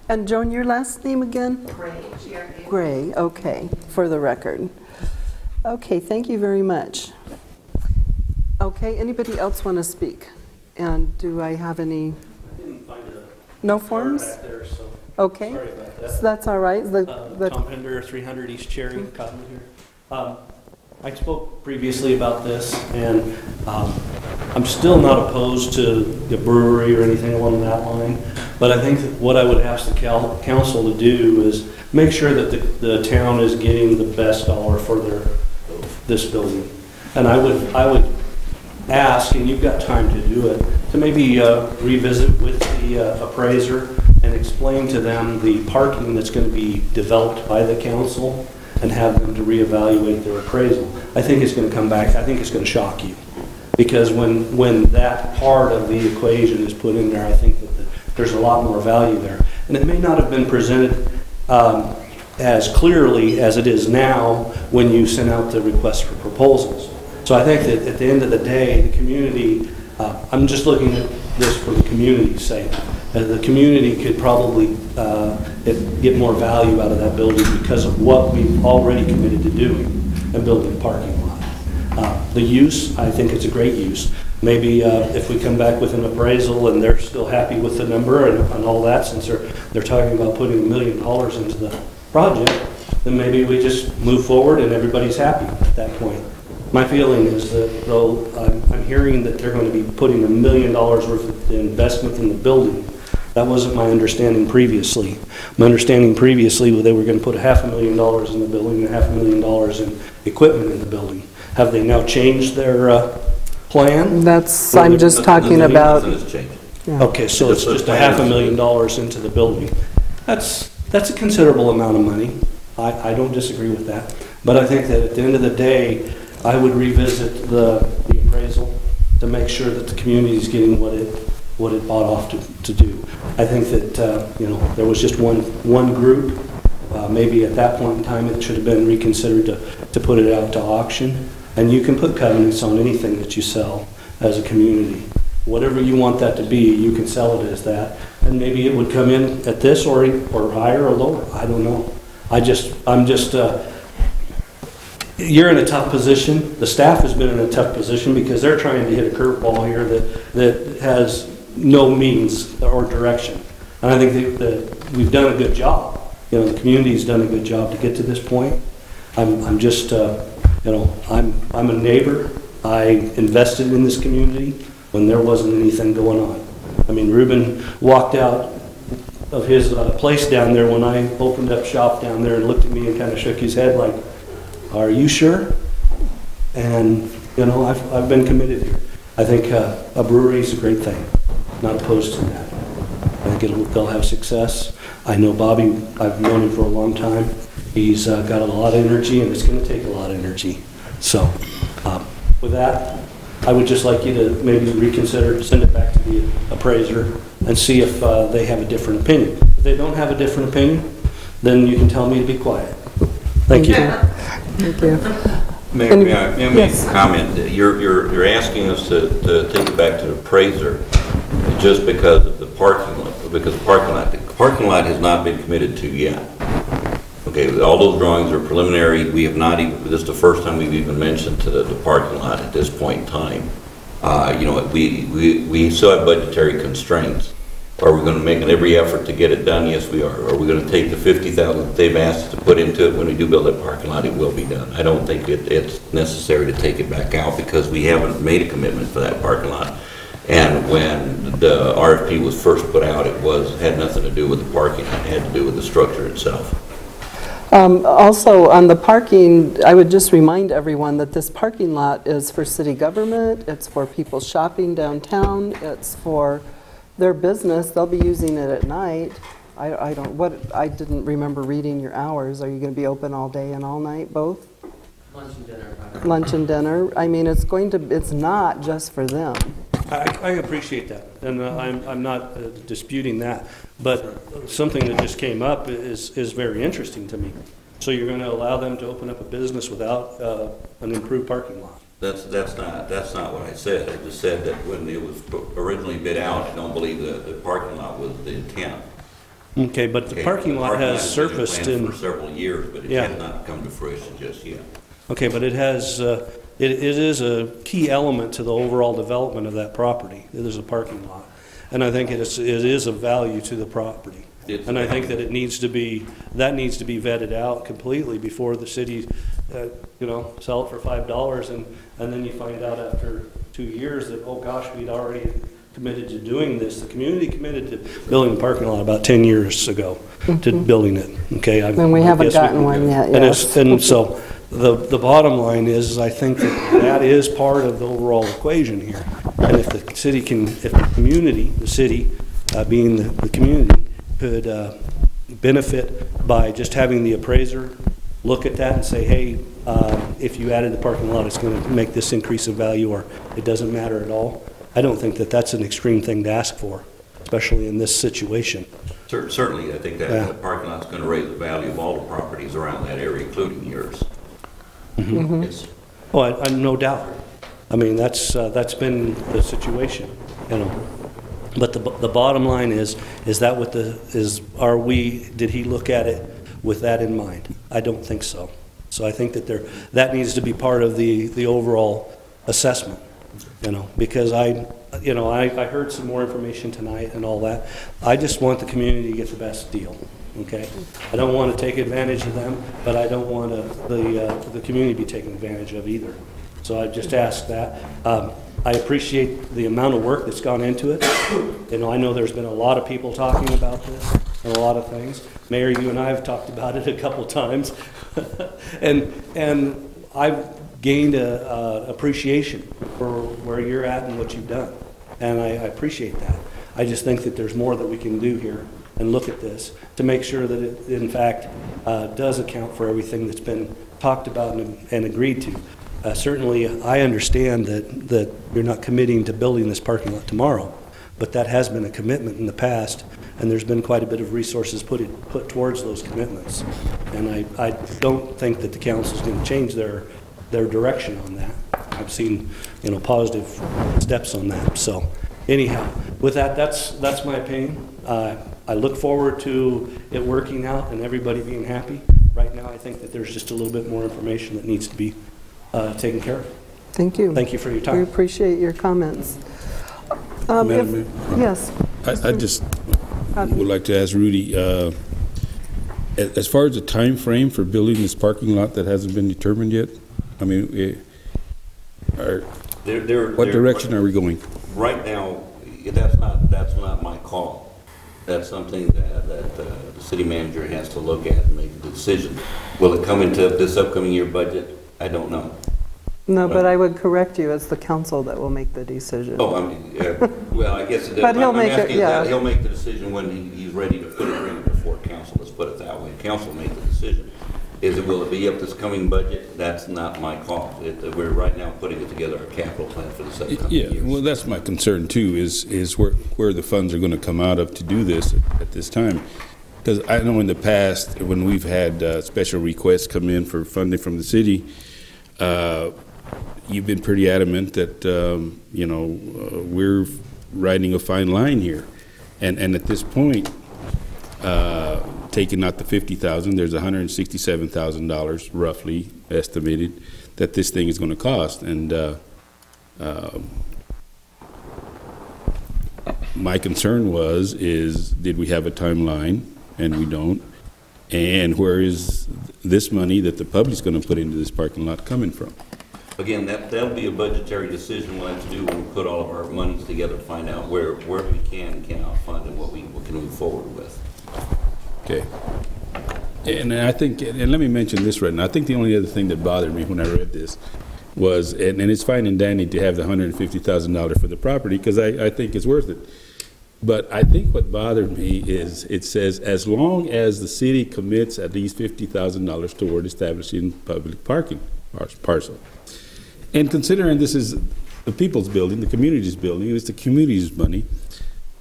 And Joan, your last name again? Gray, Gray, okay, for the record. Okay, thank you very much. Okay, anybody else want to speak? And do I have any? No forms? there, so Okay. sorry about that. So that's all right. The- Uh, the- Tom Pender, 300 East Cherry, Cotton here. Um, I spoke previously about this, and um, I'm still not opposed to the brewery or anything along that line, but I think what I would ask the council to do is make sure that the the town is getting the best dollar for their, this building. And I would, I would ask, and you've got time to do it, to maybe uh, revisit with the uh, appraiser and explain to them the parking that's going to be developed by the council and have them to reevaluate their appraisal. I think it's going to come back, I think it's going to shock you. Because when, when that part of the equation is put in there, I think that the- there's a lot more value there. And it may not have been presented um, as clearly as it is now when you send out the request for proposals. So I think that at the end of the day, the community, uh, I'm just looking at this for the community's sake. Uh, The community could probably uh, get more value out of that building because of what we've already committed to doing and building a parking lot. Uh, The use, I think it's a great use. Maybe uh, if we come back with an appraisal and they're still happy with the number and and all that, since they're, they're talking about putting a million dollars into the project, then maybe we just move forward and everybody's happy at that point. My feeling is that though, I'm, I'm hearing that they're going to be putting a million dollars worth of investment in the building. That wasn't my understanding previously. My understanding previously was they were going to put a half a million dollars in the building and a half a million dollars in equipment in the building. Have they now changed their uh, plan? That's, I'm just talking about. Yeah. Okay, so it's just a half a million dollars into the building. That's, that's a considerable amount of money. I, I don't disagree with that. But I think that at the end of the day, I would revisit the, the appraisal to make sure that the community is getting what it, what it bought off to, to do. I think that, uh, you know, there was just one, one group. Uh, maybe at that point in time, it should have been reconsidered to, to put it out to auction. And you can put covenants on anything that you sell as a community. Whatever you want that to be, you can sell it as that. And maybe it would come in at this or, or higher or lower. I don't know. I just, I'm just, uh, you're in a tough position. The staff has been in a tough position because they're trying to hit a curveball here that, that has no means or direction. And I think that, we've done a good job. You know, the community's done a good job to get to this point. I'm, I'm just, uh, you know, I'm, I'm a neighbor. I invested in this community when there wasn't anything going on. I mean, Ruben walked out of his uh, place down there when I opened up shop down there and looked at me and kind of shook his head like, are you sure? And, you know, I've, I've been committed here. I think uh, a brewery is a great thing, not opposed to that. I think they'll have success. I know Bobby, I've known him for a long time. He's uh, got a lot of energy and it's going to take a lot of energy. So, um, with that, I would just like you to maybe reconsider, send it back to the appraiser and see if uh, they have a different opinion. If they don't have a different opinion, then you can tell me to be quiet. Thank you. Thank you. Mayor, may I, may make Yes. a comment? You're, you're, you're asking us to, to take it back to the appraiser just because of the parking lot, because the parking lot, the parking lot has not been committed to yet. Okay, all those drawings are preliminary. We have not even, this is the first time we've even mentioned to the, the parking lot at this point in time. Uh, you know, we, we, we still have budgetary constraints. Are we gonna make every effort to get it done? Yes, we are. Are we gonna take the fifty thousand that they've asked to put into it when we do build that parking lot? It will be done. I don't think it, it's necessary to take it back out because we haven't made a commitment for that parking lot. And when the RFP was first put out, it was, had nothing to do with the parking, it had to do with the structure itself. Um, Also, on the parking, I would just remind everyone that this parking lot is for city government, it's for people shopping downtown, it's for their business, they'll be using it at night. I I don't, what, I didn't remember reading your hours. Are you going to be open all day and all night, both? Lunch and dinner. Lunch and dinner? I mean, it's going to, it's not just for them. I, I appreciate that, and uh, I'm, I'm not uh, disputing that, but something that just came up is, is very interesting to me. So you're gonna allow them to open up a business without uh, an improved parking lot? That's, that's not, that's not what I said. I just said that when it was originally bid out, I don't believe the, the parking lot was the intent. Okay, but the Okay, parking lot has been surfaced planned in... For several years, but it Yeah. has not come to fruition just yet. Okay, but it has, uh, it it is a key element to the overall development of that property. It is a parking lot. And I think it is, it is of value to the property. It's- And I think that it needs to be, that needs to be vetted out completely before the city, uh, you know, sell it for five dollars and, and then you find out after two years that, oh gosh, we'd already committed to doing this. The community committed to building the parking lot about ten years ago, to building it, okay? I- And we I haven't gotten one yet, and it's- yes. And so, the, the bottom line is, is I think that that is part of the overall equation here. And if the city can, if the community, the city, uh, being the, the community, could, uh, benefit by just having the appraiser look at that and say, hey, uh, if you added the parking lot, it's gonna make this increase in value, or it doesn't matter at all. I don't think that that's an extreme thing to ask for, especially in this situation. Cer- Certainly, I think that Yeah. that parking lot's going to raise the value of all the properties around that area, including yours. Mhm. It's- Oh, I, I, no doubt. I mean, that's, uh, that's been the situation, you know. But the, the bottom line is, is that what the, is, are we, did he look at it with that in mind? I don't think so. So I think that there, that needs to be part of the, the overall assessment, you know, because I, you know, I, I heard some more information tonight and all that. I just want the community to get the best deal, okay? I don't want to take advantage of them, but I don't want to, the, uh, the community be taken advantage of either. So I just ask that. Um, I appreciate the amount of work that's gone into it. You know, I know there's been a lot of people talking about this and a lot of things. Mayor, you and I have talked about it a couple times. And, and I've gained a, uh, appreciation for where you're at and what you've done. And I, I appreciate that. I just think that there's more that we can do here and look at this to make sure that it, in fact, uh, does account for everything that's been talked about and, and agreed to. Uh, Certainly, I understand that, that you're not committing to building this parking lot tomorrow, but that has been a commitment in the past, and there's been quite a bit of resources put, it- put towards those commitments. And I, I don't think that the council's going to change their, their direction on that. I've seen, you know, positive steps on that, so anyhow, with that, that's, that's my opinion. Uh, I look forward to it working out and everybody being happy. Right now, I think that there's just a little bit more information that needs to be uh, taken care of. Thank you. Thank you for your time. We appreciate your comments. Um, Madam if- Mayor? Yes. I, I just would like to ask Rudy, uh, as far as the time frame for building this parking lot that hasn't been determined yet, I mean, eh, are, There- there- what there- direction are we going? Right now, that's not, that's not my call. That's something that, that uh, the city manager has to look at and make a decision. Will it come into this upcoming year budget? I don't know. No, but I would correct you, it's the council that will make the decision. Oh, I mean, uh, well, I guess it But he'll I'm make it- asking is that yeah. He'll make the decision when he- he's ready to put it in before council, let's put it that way. Council make the decision. Is it, will it be up this coming budget? That's not my call. It- We're right now putting it together, our capital plan for this upcoming Yeah, year. well, that's my concern too, is, is where, where the funds are gonna come out of to do this at this time. Because I know in the past, when we've had uh, special requests come in for funding from the city, uh, you've been pretty adamant that, um, you know, uh, we're riding a fine line here. And, and at this point, uh, taking out the 50,000, there's $167,000 roughly estimated that this thing is going to cost. And uh, um, my concern was, is did we have a timeline? And we don't. And where is this money that the public's going to put into this parking lot coming from? Again, that, that'll be a budgetary decision we'll have to do when we put all of our monies together, to find out where, where we can and cannot fund and what we, what can move forward with. Okay. And I think, and let me mention this right now, I think the only other thing that bothered me when I read this was, and, and it's fine and dandy to have the hundred and fifty thousand dollars for the property, because I, I think it's worth it. But I think what bothered me is, it says, as long as the city commits at least fifty thousand dollars toward establishing public parking par- parcel. And considering this is the people's building, the community's building, it's the community's money,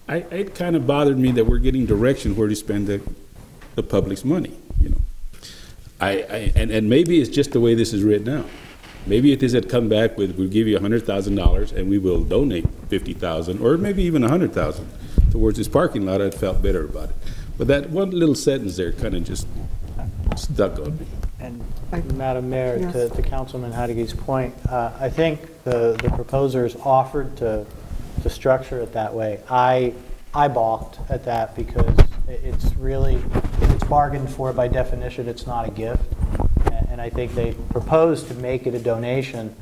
I, it kind of bothered me that we're getting direction where to spend the, the public's money, you know. I, I, and, and maybe it's just the way this is written out. Maybe it is that come back with, we'll give you a hundred thousand dollars and we will donate fifty thousand, or maybe even a hundred thousand towards this parking lot, I felt better about it. But that one little sentence there kind of just stuck on me. And Madam Mayor, to, Yes. to Councilman Hadig's point, uh, I think the, the proposers offered to, to structure it that way. I, I balked at that because it's really, if it's bargained for by definition, it's not a gift. A- And I think they proposed to make it a donation,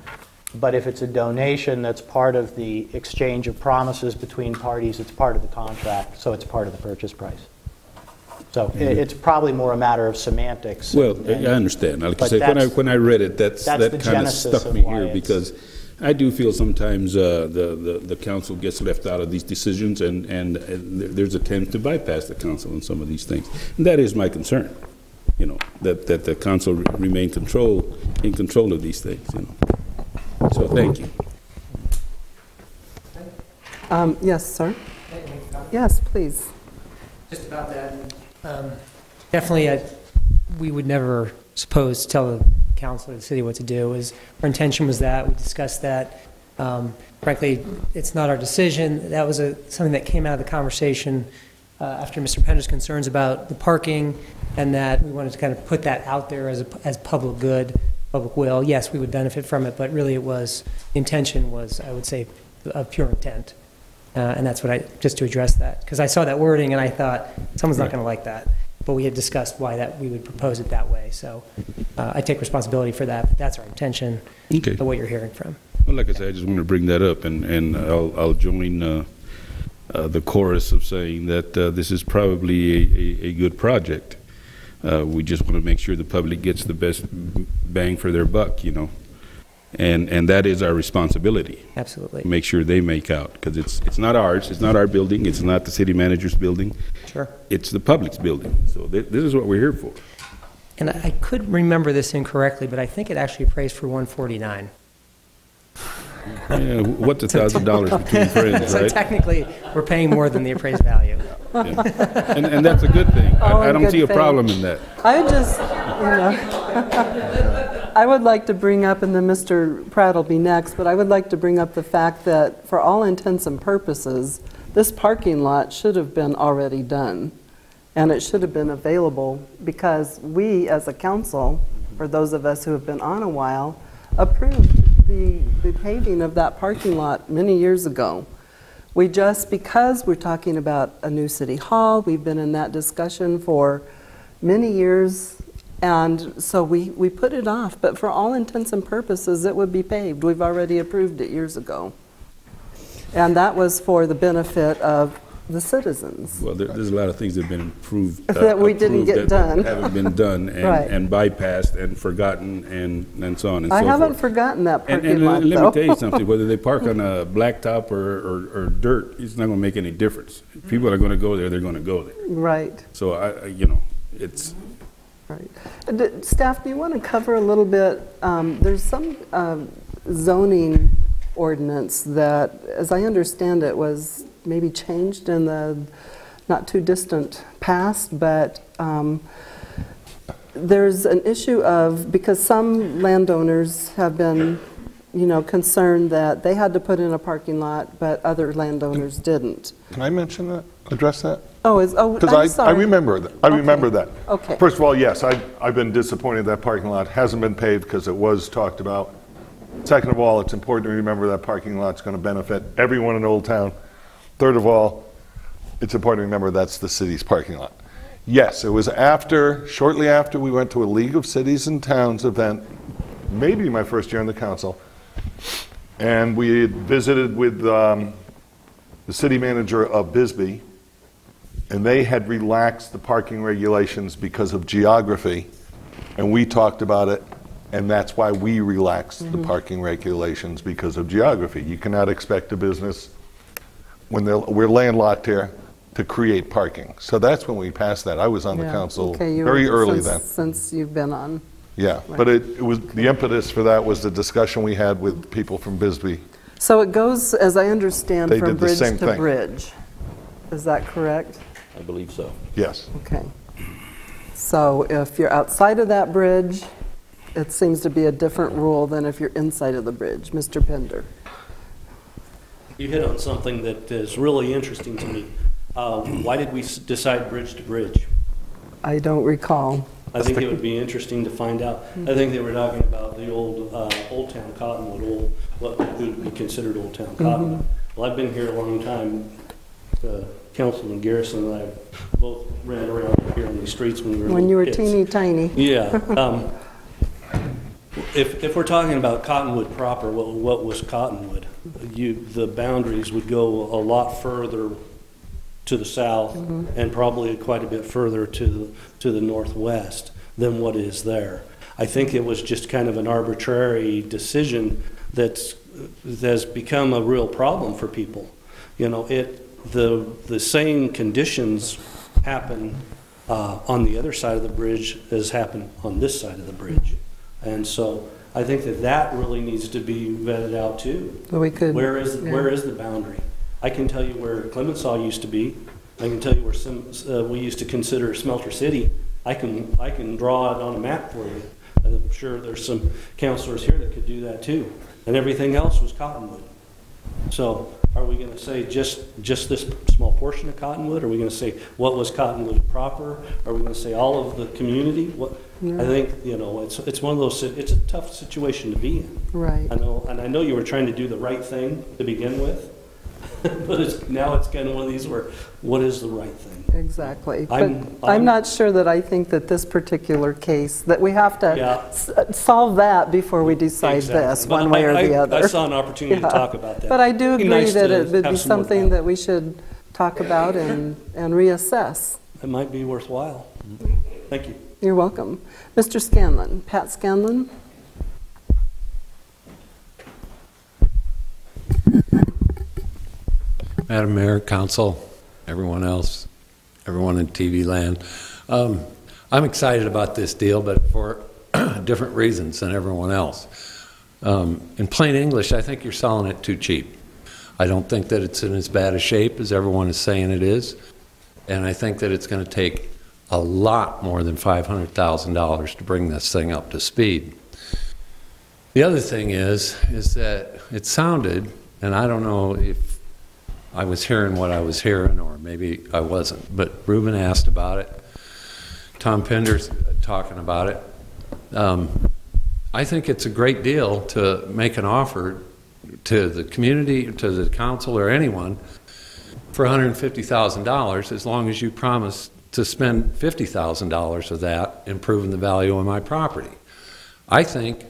but if it's a donation that's part of the exchange of promises between parties, it's part of the contract, so it's part of the purchase price. So i- it's probably more a matter of semantics. Well, and- I understand. Like I said, when I, when I read it, that's, that's that kind of stuck me here because I do feel sometimes uh, the, the, the council gets left out of these decisions and, and and there's a tendency to bypass the council on some of these things. And that is my concern, you know, that, that the council re- remain control, in control of these things, you know. So, thank you. Um, Yes, sir? Yes, please. Just about that. Um, Definitely, we would never suppose to tell the council or the city what to do. Is Our intention was that, we discussed that. Um, Frankly, it's not our decision. That was a, something that came out of the conversation uh, after Mr. Pender's concerns about the parking, and that we wanted to kind of put that out there as, a- as public good, public will. Yes, we would benefit from it, but really it was, intention was, I would say, of pure intent. Uh, And that's what I, just to address that, because I saw that wording and I thought, someone's not going to like that. But we had discussed why that, we would propose it that way. So uh, I take responsibility for that, but that's our intention, Okay. of what you're hearing from. Well, like I said, I just want to bring that up, and, and I'll, I'll join uh, uh, the chorus of saying that uh, this is probably a, a, a good project. Uh, We just want to make sure the public gets the best bang for their buck, you know? And, and that is our responsibility. Absolutely. Make sure they make out, because it's, it's not ours, it's not our building, it's not the city manager's building. Sure. It's the public's building, so thi- this is what we're here for. And I could remember this incorrectly, but I think it actually appraised for 149. Yeah, what's a thousand dollars between friends, So right? technically, we're paying more than the appraised value. And, and that's a good thing. I oh, I don't see a problem in that. I would just, you know, I would like to bring up, and then Mr. Pratt will be next, but I would like to bring up the fact that for all intents and purposes, this parking lot should have been already done. And it should have been available because we, as a council, for those of us who have been on a while, approved the the paving of that parking lot many years ago. We just, because we're talking about a new city hall, we've been in that discussion for many years, and so we, we put it off. But for all intents and purposes, it would be paved. We've already approved it years ago. And that was for the benefit of the citizens. Well, there, there's a lot of things that have been improved. uh, That we didn't approved get that- that done. Haven't been done Right. and, and bypassed and forgotten and, and so on and so I forth. haven't forgotten that And, parking and lot, let me tell you something, whether they park on a blacktop or, or, or dirt, it's not gonna make any difference. If People are gonna go there, they're gonna go there. Right. So I, I- you know, it's, Right. Uh, Staff, do you want to cover a little bit, um, there's some um, zoning ordinance that, as I understand it, was maybe changed in the not too distant past, but um, there's an issue of, because some landowners have been, you know, concerned that they had to put in a parking lot, but other landowners didn't. Can I mention that, address that? Oh, is, oh, I'm Because I, I sorry. remember that, I Okay. remember that. Okay. First of all, yes, I, I've been disappointed that parking lot hasn't been paved because it was talked about. Second of all, it's important to remember that parking lot's going to benefit everyone in Old Town. Third of all, it's important to remember that's the city's parking lot. Yes, it was after, shortly after we went to a League of Cities and Towns event, maybe my first year on the council, and we had visited with um, the city manager of Bisbee, and they had relaxed the parking regulations because of geography, and we talked about it, and that's why we relaxed the Mhm. parking regulations because of geography. You cannot expect a business, when they're, we're landlocked here, to create parking. So that's when we passed that. I was on the council okay, very were- early since- then. Since you've been on. Yeah, but it it was, the impetus for that was the discussion we had with people from Bisbee. So it goes, as I understand, They from bridge to thing. bridge. Is that correct? I believe so. Yes. Okay. So if you're outside of that bridge, it seems to be a different rule than if you're inside of the bridge. Mr. Pender? You hit on something that is really interesting to me. Uh, Why did we decide bridge to bridge? I don't recall. I think it would be interesting to find out. I think they were talking about the old, uh, Old Town Cottonwood, old, what would be considered Old Town Cottonwood. Well, I've been here a long time. Uh, Councilman Garrison and I both ran around here on these streets when we were When you were kids. teeny tiny. Yeah. um, If, if we're talking about Cottonwood proper, what, what was Cottonwood? You, the boundaries would go a lot further to the south Mhm. and probably quite a bit further to, the to the northwest than what is there. I think it was just kind of an arbitrary decision that's, that's become a real problem for people. You know, it, the, the same conditions happen uh, on the other side of the bridge as happen on this side of the bridge. And so I think that that really needs to be vetted out too. So we could. Where is, yeah. where is the boundary? I can tell you where Clemenceau used to be. I can tell you where some, uh, we used to consider Smelter City. I can, I can draw it on a map for you. I'm sure there's some councilors here that could do that too. And everything else was Cottonwood. So are we gonna say just, just this small portion of Cottonwood? Are we gonna say what was Cottonwood proper? Are we gonna say all of the community? What, Yeah. I think, you know, it's, it's one of those, it's a tough situation to be in. Right. I know, and I know you were trying to do the right thing to begin with, but it's, now it's kind of one of these where, what is the right thing? Exactly. I'm- I'm I'm- not sure that I think that this particular case, that we have to Yeah. s- solve that before we decide Exactly. this, But one way or I- the other. I saw an opportunity to Yeah. talk about that. But I do Be agree nice that to it would have be some more something that we should talk about and, and reassess. It might be worthwhile. Thank you. You're welcome. Mr. Scanlon, Pat Scanlon? Madam Mayor, Council, everyone else, everyone in TV land. Um, I'm excited about this deal, but for different reasons than everyone else. Um, in plain English, I think you're selling it too cheap. I don't think that it's in as bad a shape as everyone is saying it is, and I think that it's going to take a lot more than $500,000 to bring this thing up to speed. The other thing is, is that it sounded, and I don't know if I was hearing what I was hearing, or maybe I wasn't. But Ruben asked about it. Tom Pender's talking about it. Um, I think it's a great deal to make an offer to the community, to the council, or anyone for $150,000 as long as you promise to spend $50,000 of that improving the value of my property. I think,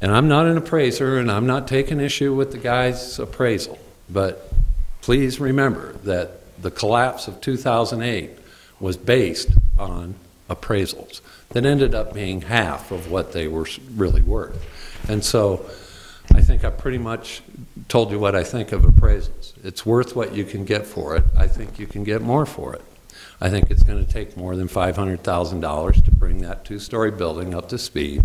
and I'm not an appraiser, and I'm not taking issue with the guy's appraisal, but please remember that the collapse of 2008 was based on appraisals that ended up being half of what they were really worth. And so I think I pretty much told you what I think of appraisals. It's worth what you can get for it. I think you can get more for it. I think it's going to take more than $500,000 to bring that two-story building up to speed.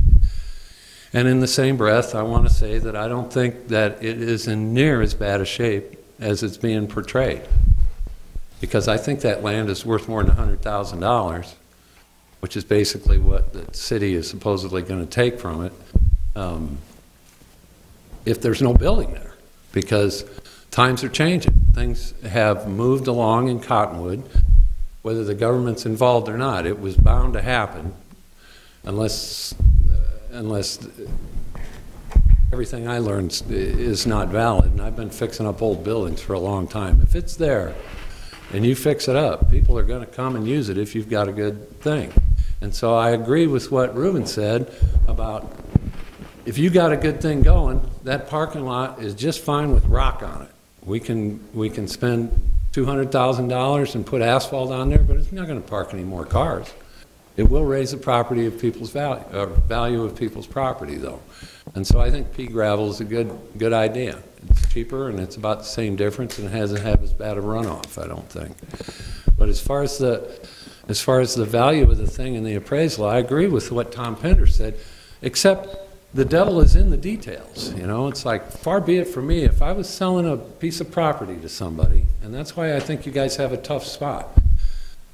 And in the same breath, I want to say that I don't think that it is in near as bad a shape as it's being portrayed. because I think that land is worth more than $100,000, which is basically what the city is supposedly going to take from it, um, if there's no building there, because times are changing. Things have moved along in Cottonwood, whether the government's involved or not. It was bound to happen unless, unless everything I learned is not valid, and I've been fixing up old buildings for a long time. If it's there and you fix it up, people are going to come and use it if you've got a good thing. And so I agree with what Ruben said about if you got a good thing going, that parking lot is just fine with rock on it. We can, we can spend $200,000 and put asphalt on there, but it's not going to park any more cars. It will raise the property of people's value, uh, value of people's property, though. And so I think pea gravel is a good, good idea. It's cheaper and it's about the same difference and it hasn't have as bad a runoff, I don't think. But as far as the, as far as the value of the thing in the appraisal, I agree with what Tom Pender said, except the devil is in the details, you know? It's like, far be it from me, if I was selling a piece of property to somebody, and that's why I think you guys have a tough spot.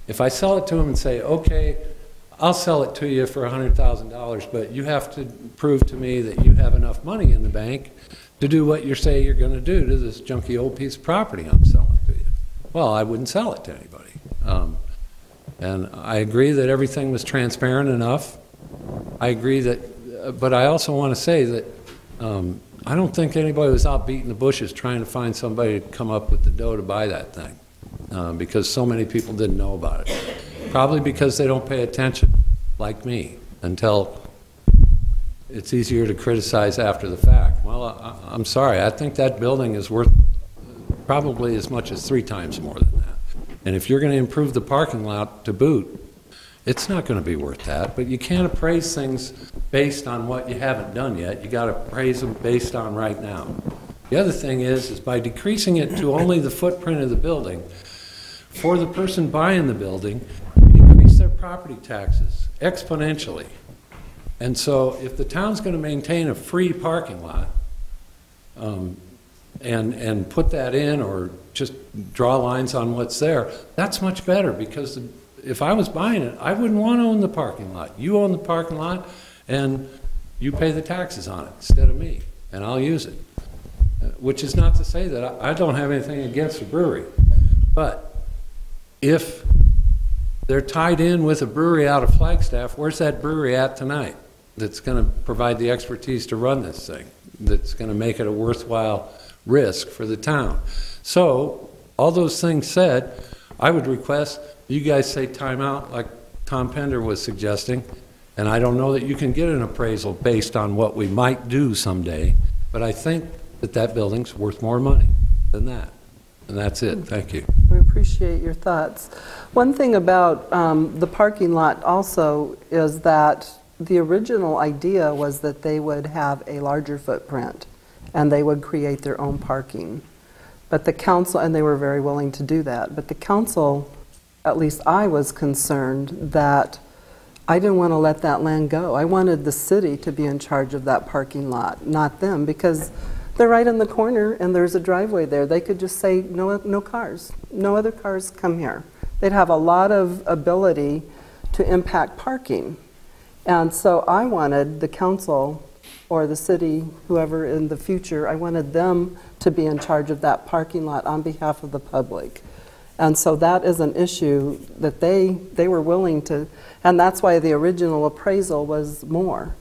If I sell it to them and say, okay, I'll sell it to you for $100,000, but you have to prove to me that you have enough money in the bank to do what you say you're going to do to this junky old piece of property I'm selling to you. Well, I wouldn't sell it to anybody. Um, and I agree that everything was transparent enough. I agree that, uh, but I also want to say that um, I don't think anybody was out beating the bushes trying to find somebody to come up with the dough to buy that thing, uh, because so many people didn't know about it. Probably because they don't pay attention, like me, until it's easier to criticize after the fact. Well, I, I'm sorry, I think that building is worth probably as much as three times more than that. And if you're going to improve the parking lot to boot, it's not going to be worth that. But you can't appraise things based on what you haven't done yet. You got to appraise them based on right now. The other thing is, is by decreasing it to only the footprint of the building, for the person buying the building, property taxes exponentially. And so if the town's going to maintain a free parking lot, um, and, and put that in, or just draw lines on what's there, that's much better, because if I was buying it, I wouldn't want to own the parking lot. You own the parking lot, and you pay the taxes on it instead of me, and I'll use it. Uh, Which is not to say that I I don't have anything against the brewery, but if they're tied in with a brewery out of Flagstaff, where's that brewery at tonight? That's going to provide the expertise to run this thing, that's going to make it a worthwhile risk for the town. So, all those things said, I would request you guys say timeout, like Tom Pender was suggesting, and I don't know that you can get an appraisal based on what we might do someday, but I think that that building's worth more money than that. And that's it. Thank you. We appreciate your thoughts. One thing about um, the parking lot also is that the original idea was that they would have a larger footprint and they would create their own parking. But the council, and they were very willing to do that, but the council, at least I was concerned that I didn't want to let that land go. I wanted the city to be in charge of that parking lot, not them, because they're right in the corner and there's a driveway there. They could just say, no, no cars, no other cars come here. They'd have a lot of ability to impact parking. And so I wanted the council or the city, whoever in the future, I wanted them to be in charge of that parking lot on behalf of the public. And so that is an issue that they, they were willing to, and that's why the original appraisal was more.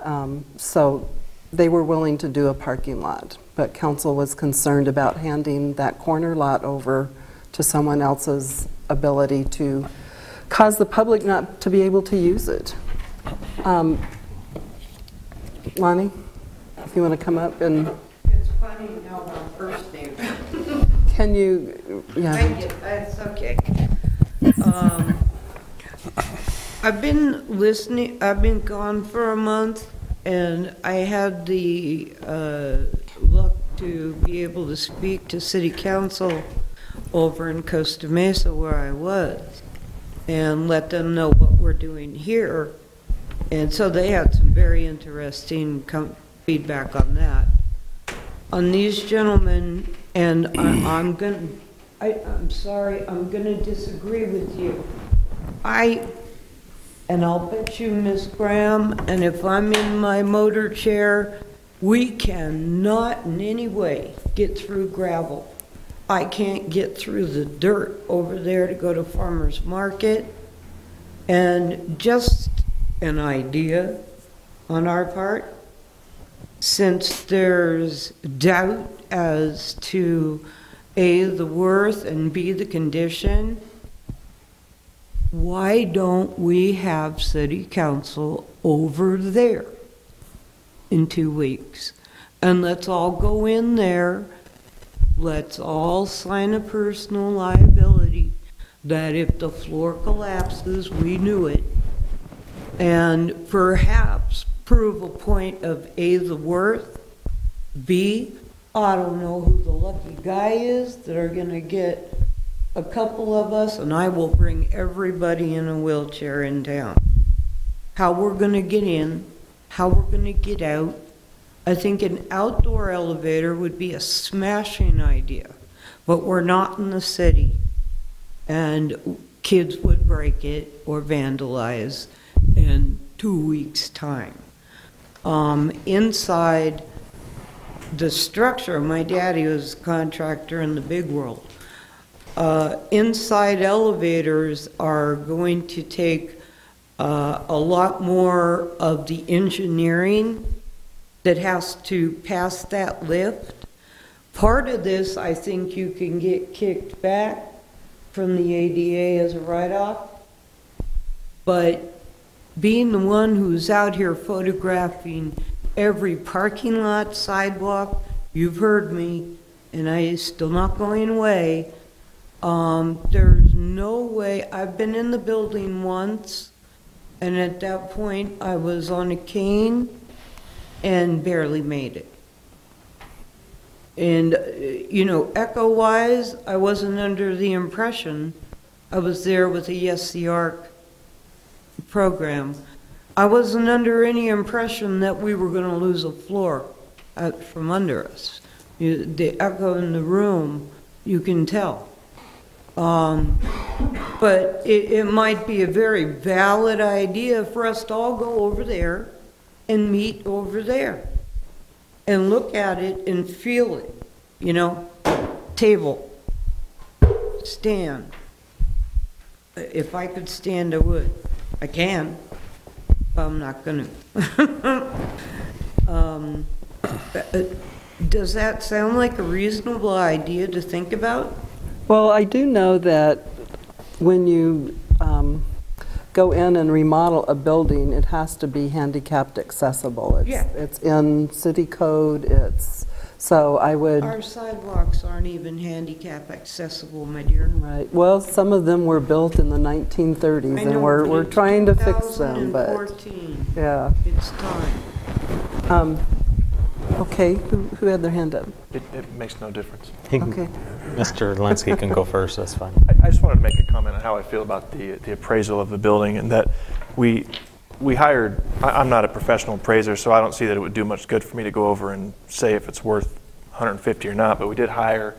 Um, So they were willing to do a parking lot, but council was concerned about handing that corner lot over to someone else's ability to cause the public not to be able to use it. Um, Lonnie, if you want to come up and, It's funny how my first name. can you, yeah. Thank you, that's okay. Um, I've been listening, I've been gone for a month, and I had the uh, luck to be able to speak to city council over in Costa Mesa where I was, and let them know what we're doing here. And so they had some very interesting feedback on that. On these gentlemen, and I- I'm going, I, I'm sorry, I'm gonna disagree with you. I, and I'll bet you, Miss Graham, and if I'm in my motor chair, we cannot in any way get through gravel. I can't get through the dirt over there to go to farmer's market. And just an idea on our part, since there's doubt as to A, the worth, and B, the condition, why don't we have city council over there in two weeks? And let's all go in there, let's all sign a personal liability that if the floor collapses, we knew it. And perhaps prove a point of A, the worth, B, I don't know who the lucky guy is that are gonna get a couple of us, and I will bring everybody in a wheelchair in town. How we're gonna get in, how we're gonna get out. I think an outdoor elevator would be a smashing idea, but we're not in the city. And kids would break it or vandalize in two weeks' time. Um, inside the structure, my daddy was a contractor in the big world. Uh, inside elevators are going to take uh, a lot more of the engineering that has to pass that lift. Part of this, I think you can get kicked back from the ADA as a write-off. But being the one who's out here photographing every parking lot, sidewalk, you've heard me, and I still not going away. Um, there's no way, I've been in the building once, and at that point, I was on a cane and barely made it. And, uh, you know, echo-wise, I wasn't under the impression, I was there with the Yes the Arc program. I wasn't under any impression that we were gonna lose a floor out from under us. You- The echo in the room, you can tell. Um, But it, it might be a very valid idea for us to all go over there and meet over there and look at it and feel it, you know? Table, stand. If I could stand, I would. I can, I'm not gonna. Um, uh, Does that sound like a reasonable idea to think about? Well, I do know that when you um, go in and remodel a building, it has to be handicapped accessible. It's- Yeah. It's in city code, it's, so I would, Our sidewalks aren't even handicap accessible, my dear. right, well, some of them were built in the 1930s, I and we're, we're trying to fix them, but, yeah. It's time. Um, Okay, who, who had their hand up? It, it makes no difference. He Okay. Mr. Elinski can go first, that's fine. I, I just wanted to make a comment on how I feel about the, the appraisal of the building and that we, we hired, I, I'm not a professional appraiser, so I don't see that it would do much good for me to go over and say if it's worth 150 or not, but we did hire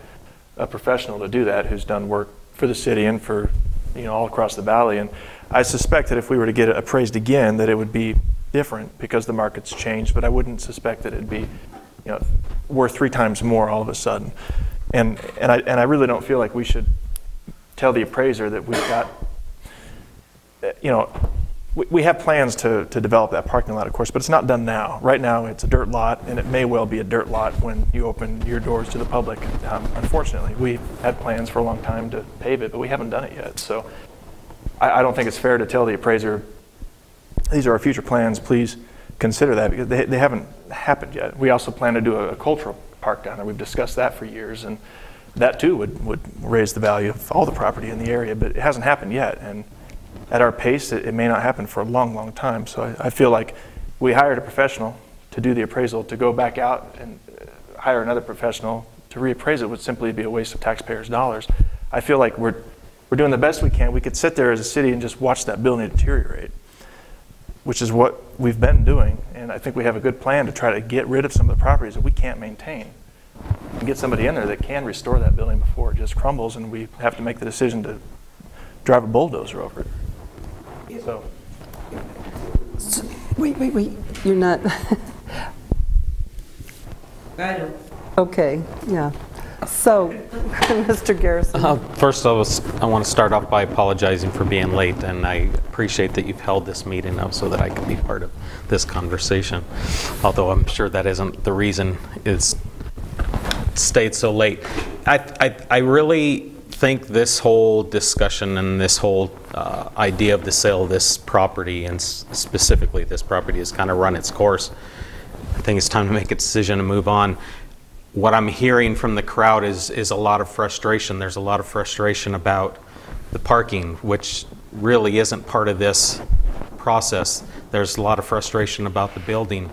a professional to do that who's done work for the city and for, you know, all across the valley. And I suspect that if we were to get it appraised again, that it would be different because the market's changed, but I wouldn't suspect that it'd be, you know, worth three times more all of a sudden. And, and I, and I really don't feel like we should tell the appraiser that we've got, you know, we, we have plans to, to develop that parking lot, of course, but it's not done now. Right now, it's a dirt lot, and it may well be a dirt lot when you open your doors to the public. Um, unfortunately, we had plans for a long time to pave it, but we haven't done it yet. So I, I don't think it's fair to tell the appraiser, these are our future plans, please consider that, because they, they haven't happened yet. We also plan to do a, a cultural park down there. We've discussed that for years, and that too would, would raise the value of all the property in the area, but it hasn't happened yet. And at our pace, it, it may not happen for a long, long time. So I, I feel like we hired a professional to do the appraisal, to go back out and uh, hire another professional to reappraise it would simply be a waste of taxpayers' dollars. I feel like we're, we're doing the best we can. We could sit there as a city and just watch that building deteriorate, which is what we've been doing. And I think we have a good plan to try to get rid of some of the properties that we can't maintain. and get somebody in there that can restore that building before it just crumbles, and we have to make the decision to drive a bulldozer over it. So, Wait, wait, wait, you're not, I don't. okay, yeah. So, Mr. Garrison. Uh, First, I was, I want to start off by apologizing for being late, and I appreciate that you've held this meeting up so that I can be part of this conversation. Although I'm sure that isn't the reason it's stayed so late. I, I, I really think this whole discussion and this whole uh, idea of the sale of this property, and specifically this property, has kind of run its course. I think it's time to make a decision and move on. What I'm hearing from the crowd is, is a lot of frustration. There's a lot of frustration about the parking, which really isn't part of this process. There's a lot of frustration about the building.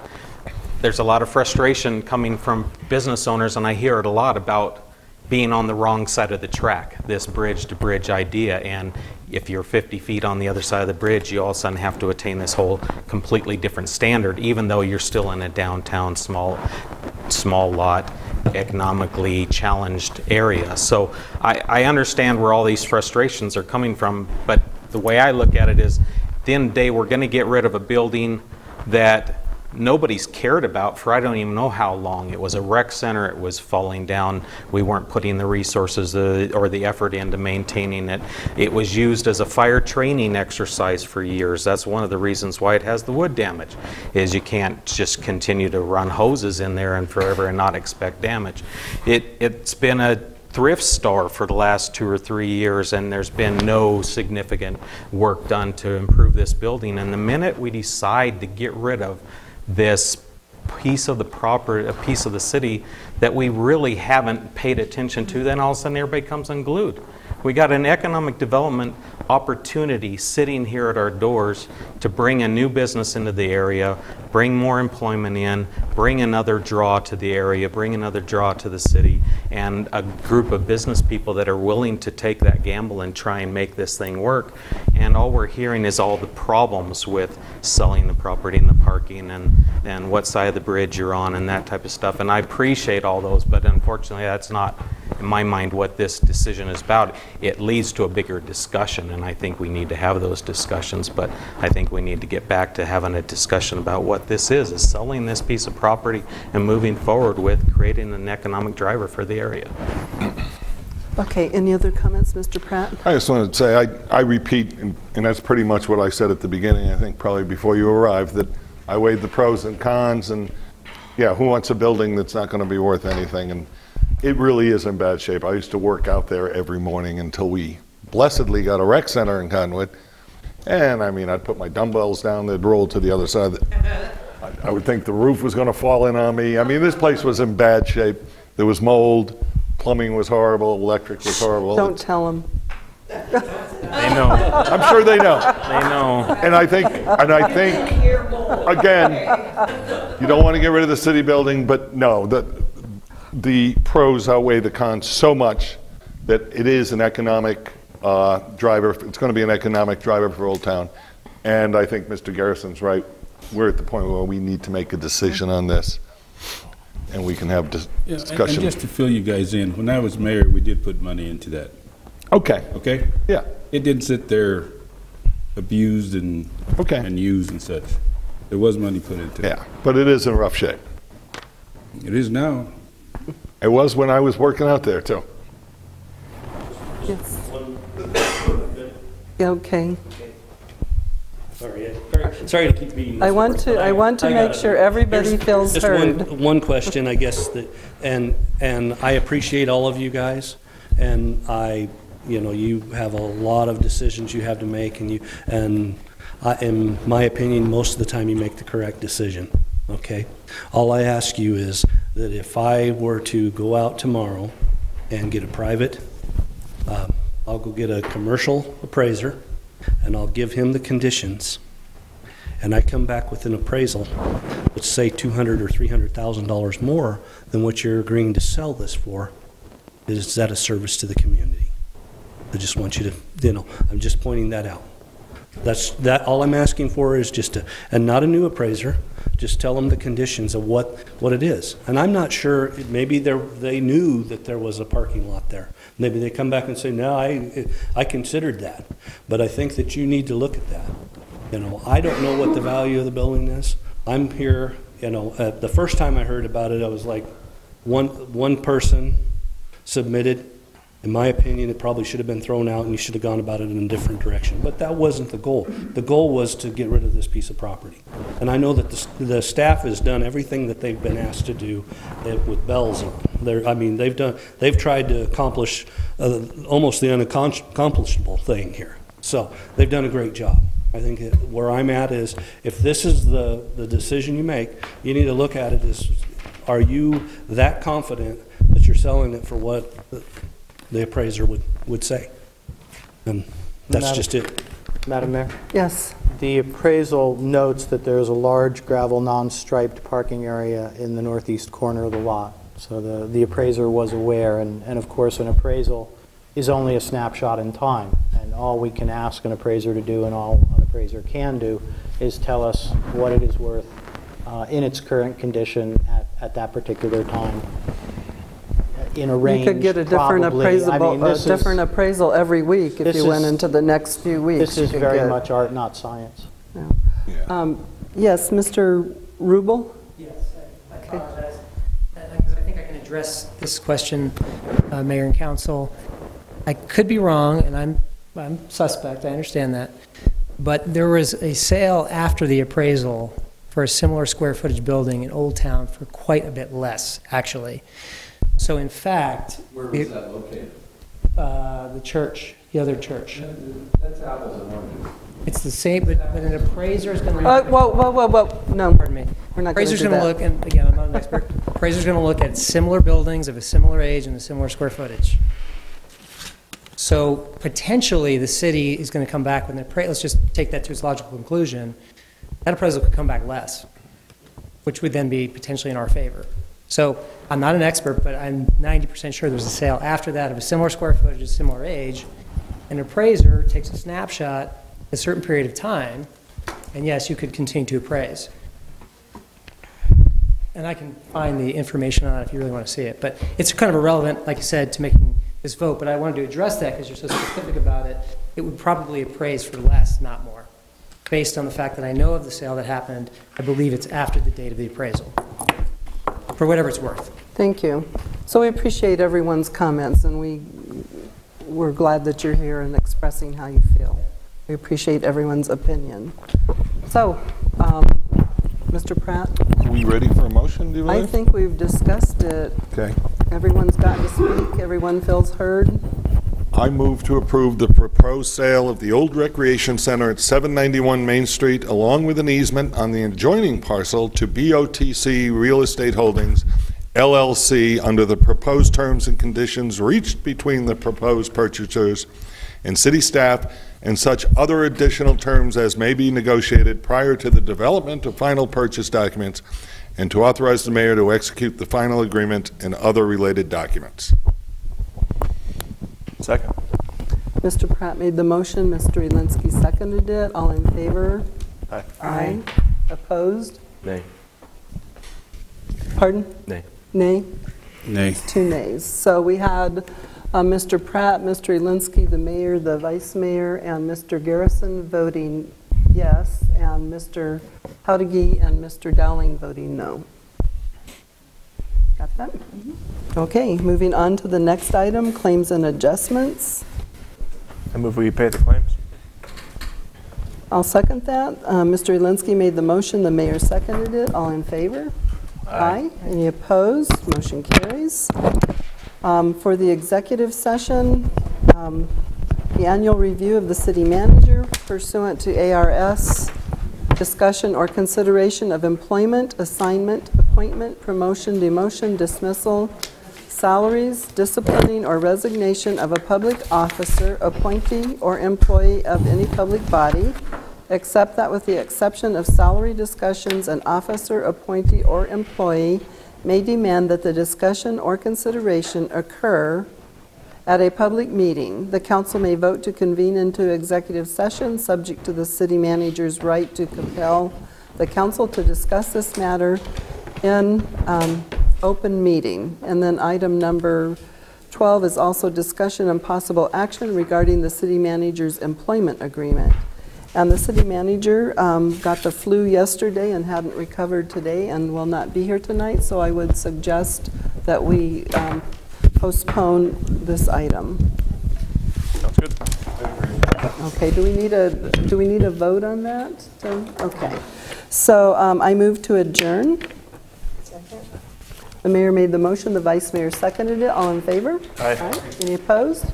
There's a lot of frustration coming from business owners, and I hear it a lot about being on the wrong side of the track, this bridge-to-bridge idea. And if you're 50 feet on the other side of the bridge, you all of a sudden have to attain this whole completely different standard, even though you're still in a downtown, small, small lot, economically challenged area. So I, I understand where all these frustrations are coming from, but the way I look at it is, at the end of the day, we're going to get rid of a building that nobody's cared about for I don't even know how long. It was a rec center, it was falling down. We weren't putting the resources uh, or the effort into maintaining it. It was used as a fire training exercise for years. That's one of the reasons why it has the wood damage, is you can't just continue to run hoses in there and forever and not expect damage. It, it's been a thrift store for the last two or three years, and there's been no significant work done to improve this building. And the minute we decide to get rid of this piece of the property, a piece of the city that we really haven't paid attention to, then all of a sudden everybody comes unglued. We got an economic development opportunity sitting here at our doors to bring a new business into the area, bring more employment in, bring another draw to the area, bring another draw to the city, and a group of business people that are willing to take that gamble and try and make this thing work. And all we're hearing is all the problems with selling the property and the parking and, and what side of the bridge you're on and that type of stuff. And I appreciate all those, but unfortunately, that's not, in my mind, what this decision is about. It leads to a bigger discussion, and I think we need to have those discussions, but I think we need to get back to having a discussion about what this is, is selling this piece of property and moving forward with creating an economic driver for the area. Okay, any other comments, Mr. Pratt? I just wanted to say, I, I repeat, and, and that's pretty much what I said at the beginning, I think probably before you arrived, that I weighed the pros and cons, and yeah, who wants a building that's not going to be worth anything? And it really is in bad shape. I used to work out there every morning until we blessedly got a rec center in Cottonwood. And I mean, I'd put my dumbbells down, they'd roll to the other side. I- I would think the roof was going to fall in on me. I mean, this place was in bad shape. There was mold, plumbing was horrible, electric was horrible. Don't tell them. They know. I'm sure they know. They know. And I think, and I think, again, you don't want to get rid of the city building, but no, the, the pros outweigh the cons so much that it is an economic uh, driver, it's going to be an economic driver for Old Town. And I think Mr. Garrison's right. We're at the point where we need to make a decision on this, and we can have dis- Yeah, and- And just to fill you guys in, when I was mayor, we did put money into that. Okay. Okay? Yeah. It didn't sit there abused and. Okay. And used and such. There was money put into it. Yeah, but it is in rough shape. It is now. It was when I was working out there, too. Yes. Okay. Sorry, sorry to keep beating I want to- but I want to got make sure everybody Here's feels just one- heard. One question, I guess, that, and, and I appreciate all of you guys, and I, you know, you have a lot of decisions you have to make, and you, and I, in my opinion, most of the time you make the correct decision, okay? All I ask you is that if I were to go out tomorrow and get a private, um, I'll go get a commercial appraiser, and I'll give him the conditions, and I come back with an appraisal, let's say two hundred or three hundred thousand dollars more than what you're agreeing to sell this for, is that a service to the community? I just want you to, you know, I'm just pointing that out. That's, that, all I'm asking for is just a, and not a new appraiser, just tell them the conditions of what, what it is. And I'm not sure, maybe they're, they knew that there was a parking lot there. Maybe they come back and say, no, I, I considered that. But I think that you need to look at that. You know, I don't know what the value of the building is. I'm here, you know, uh, the first time I heard about it, I was like, one, one person submitted. In my opinion, it probably should have been thrown out and you should have gone about it in a different direction. But that wasn't the goal. The goal was to get rid of this piece of property. And I know that the, the staff has done everything that they've been asked to do uh, with bells on. They're, I mean, they've done, they've tried to accomplish uh, almost the unaccomplishable thing here. So they've done a great job. I think it- where I'm at is, if this is the, the decision you make, you need to look at it as, are you that confident that you're selling it for what the- the appraiser would, would say? And that's Madam- just it. Madam Mayor? Yes. The appraisal notes that there is a large gravel, non-striped parking area in the northeast corner of the lot. So the, the appraiser was aware, and, and of course, an appraisal is only a snapshot in time. And all we can ask an appraiser to do, and all an appraiser can do, is tell us what it is worth uh, in its current condition at, at that particular time, in a range, You could get a different probably. I mean, appraisal, a this is- different appraisal every week if this you went into the next few weeks. This is very get- much art, not science. Um, Yes, Mr. Rubel? Yes, I apologize. Because I think I can address this question, uh, Mayor and Council. I could be wrong, and I'm, I'm suspect, I understand that. But there was a sale after the appraisal for a similar square footage building in Old Town for quite a bit less, actually. So in fact. Where the- was that located? Uh, The church, the other church. That's apples and oranges. It's the same, but, but an appraiser is going to. Uh, Whoa, whoa, whoa, whoa, no. Pardon me. We're not going to Appraiser's do going to that. look, and again, I'm not an expert, appraiser's going to look at similar buildings of a similar age and a similar square footage. So potentially, the city is going to come back with an appraisal, let's just take that to its logical conclusion, that appraisal could come back less, which would then be potentially in our favor. So I'm not an expert, but I'm 90% sure there's a sale after that of a similar square footage, a similar age. An appraiser takes a snapshot a certain period of time, and yes, you could continue to appraise. And I can find the information on it if you really want to see it. But it's kind of irrelevant, like I said, to making this vote, but I wanted to address that because you're so specific about it. It would probably appraise for less, not more, based on the fact that I know of the sale that happened. I believe it's after the date of the appraisal, for whatever it's worth. Thank you. So we appreciate everyone's comments, and we, we're glad that you're here and expressing how you feel. We appreciate everyone's opinion. So, um, Mr. Pratt? Are we ready for a motion, do you I think we've discussed it. Okay. Everyone's gotten to speak, everyone feels heard. I move to approve the proposed sale of the old recreation center at 791 Main Street, along with an easement on the adjoining parcel to BOTC Real Estate Holdings LLC under the proposed terms and conditions reached between the proposed purchasers and city staff and such other additional terms as may be negotiated prior to the development of final purchase documents, and to authorize the mayor to execute the final agreement and other related documents. Second. Mr. Pratt made the motion, Mr. Elinski seconded it. All in favor? Aye. Aye. Opposed? Nay. Pardon? Nay. Nay? Nay. Two nays. So we had uh, Mr. Pratt, Mr. Elinski, the mayor, the vice mayor, and Mr. Garrison voting yes, and Mr. Jauregui and Mr. Dowling voting no. Got that? Okay, moving on to the next item, claims and adjustments. I move we pay the claims. I'll second that. Uh, Mr. Elinski made the motion, the mayor seconded it. All in favor? Aye. Any opposed? Motion carries. Um, For the executive session, um, the annual review of the city manager pursuant to ARS, discussion or consideration of employment, assignment, appointment, promotion, demotion, dismissal, salaries, disciplining, or resignation of a public officer, appointee, or employee of any public body, except that with the exception of salary discussions, an officer, appointee, or employee may demand that the discussion or consideration occur At a public meeting, the council may vote to convene into executive session, subject to the city manager's right to compel the council to discuss this matter in um, open meeting. And then item number 12 is also discussion and possible action regarding the city manager's employment agreement. And the city manager um, got the flu yesterday and hadn't recovered today and will not be here tonight, so I would suggest that we um, postpone this item. Sounds good. Okay, do we need a, do we need a vote on that? Okay. So um, I move to adjourn. The mayor made the motion, the vice mayor seconded it. All in favor? Aye. Any opposed?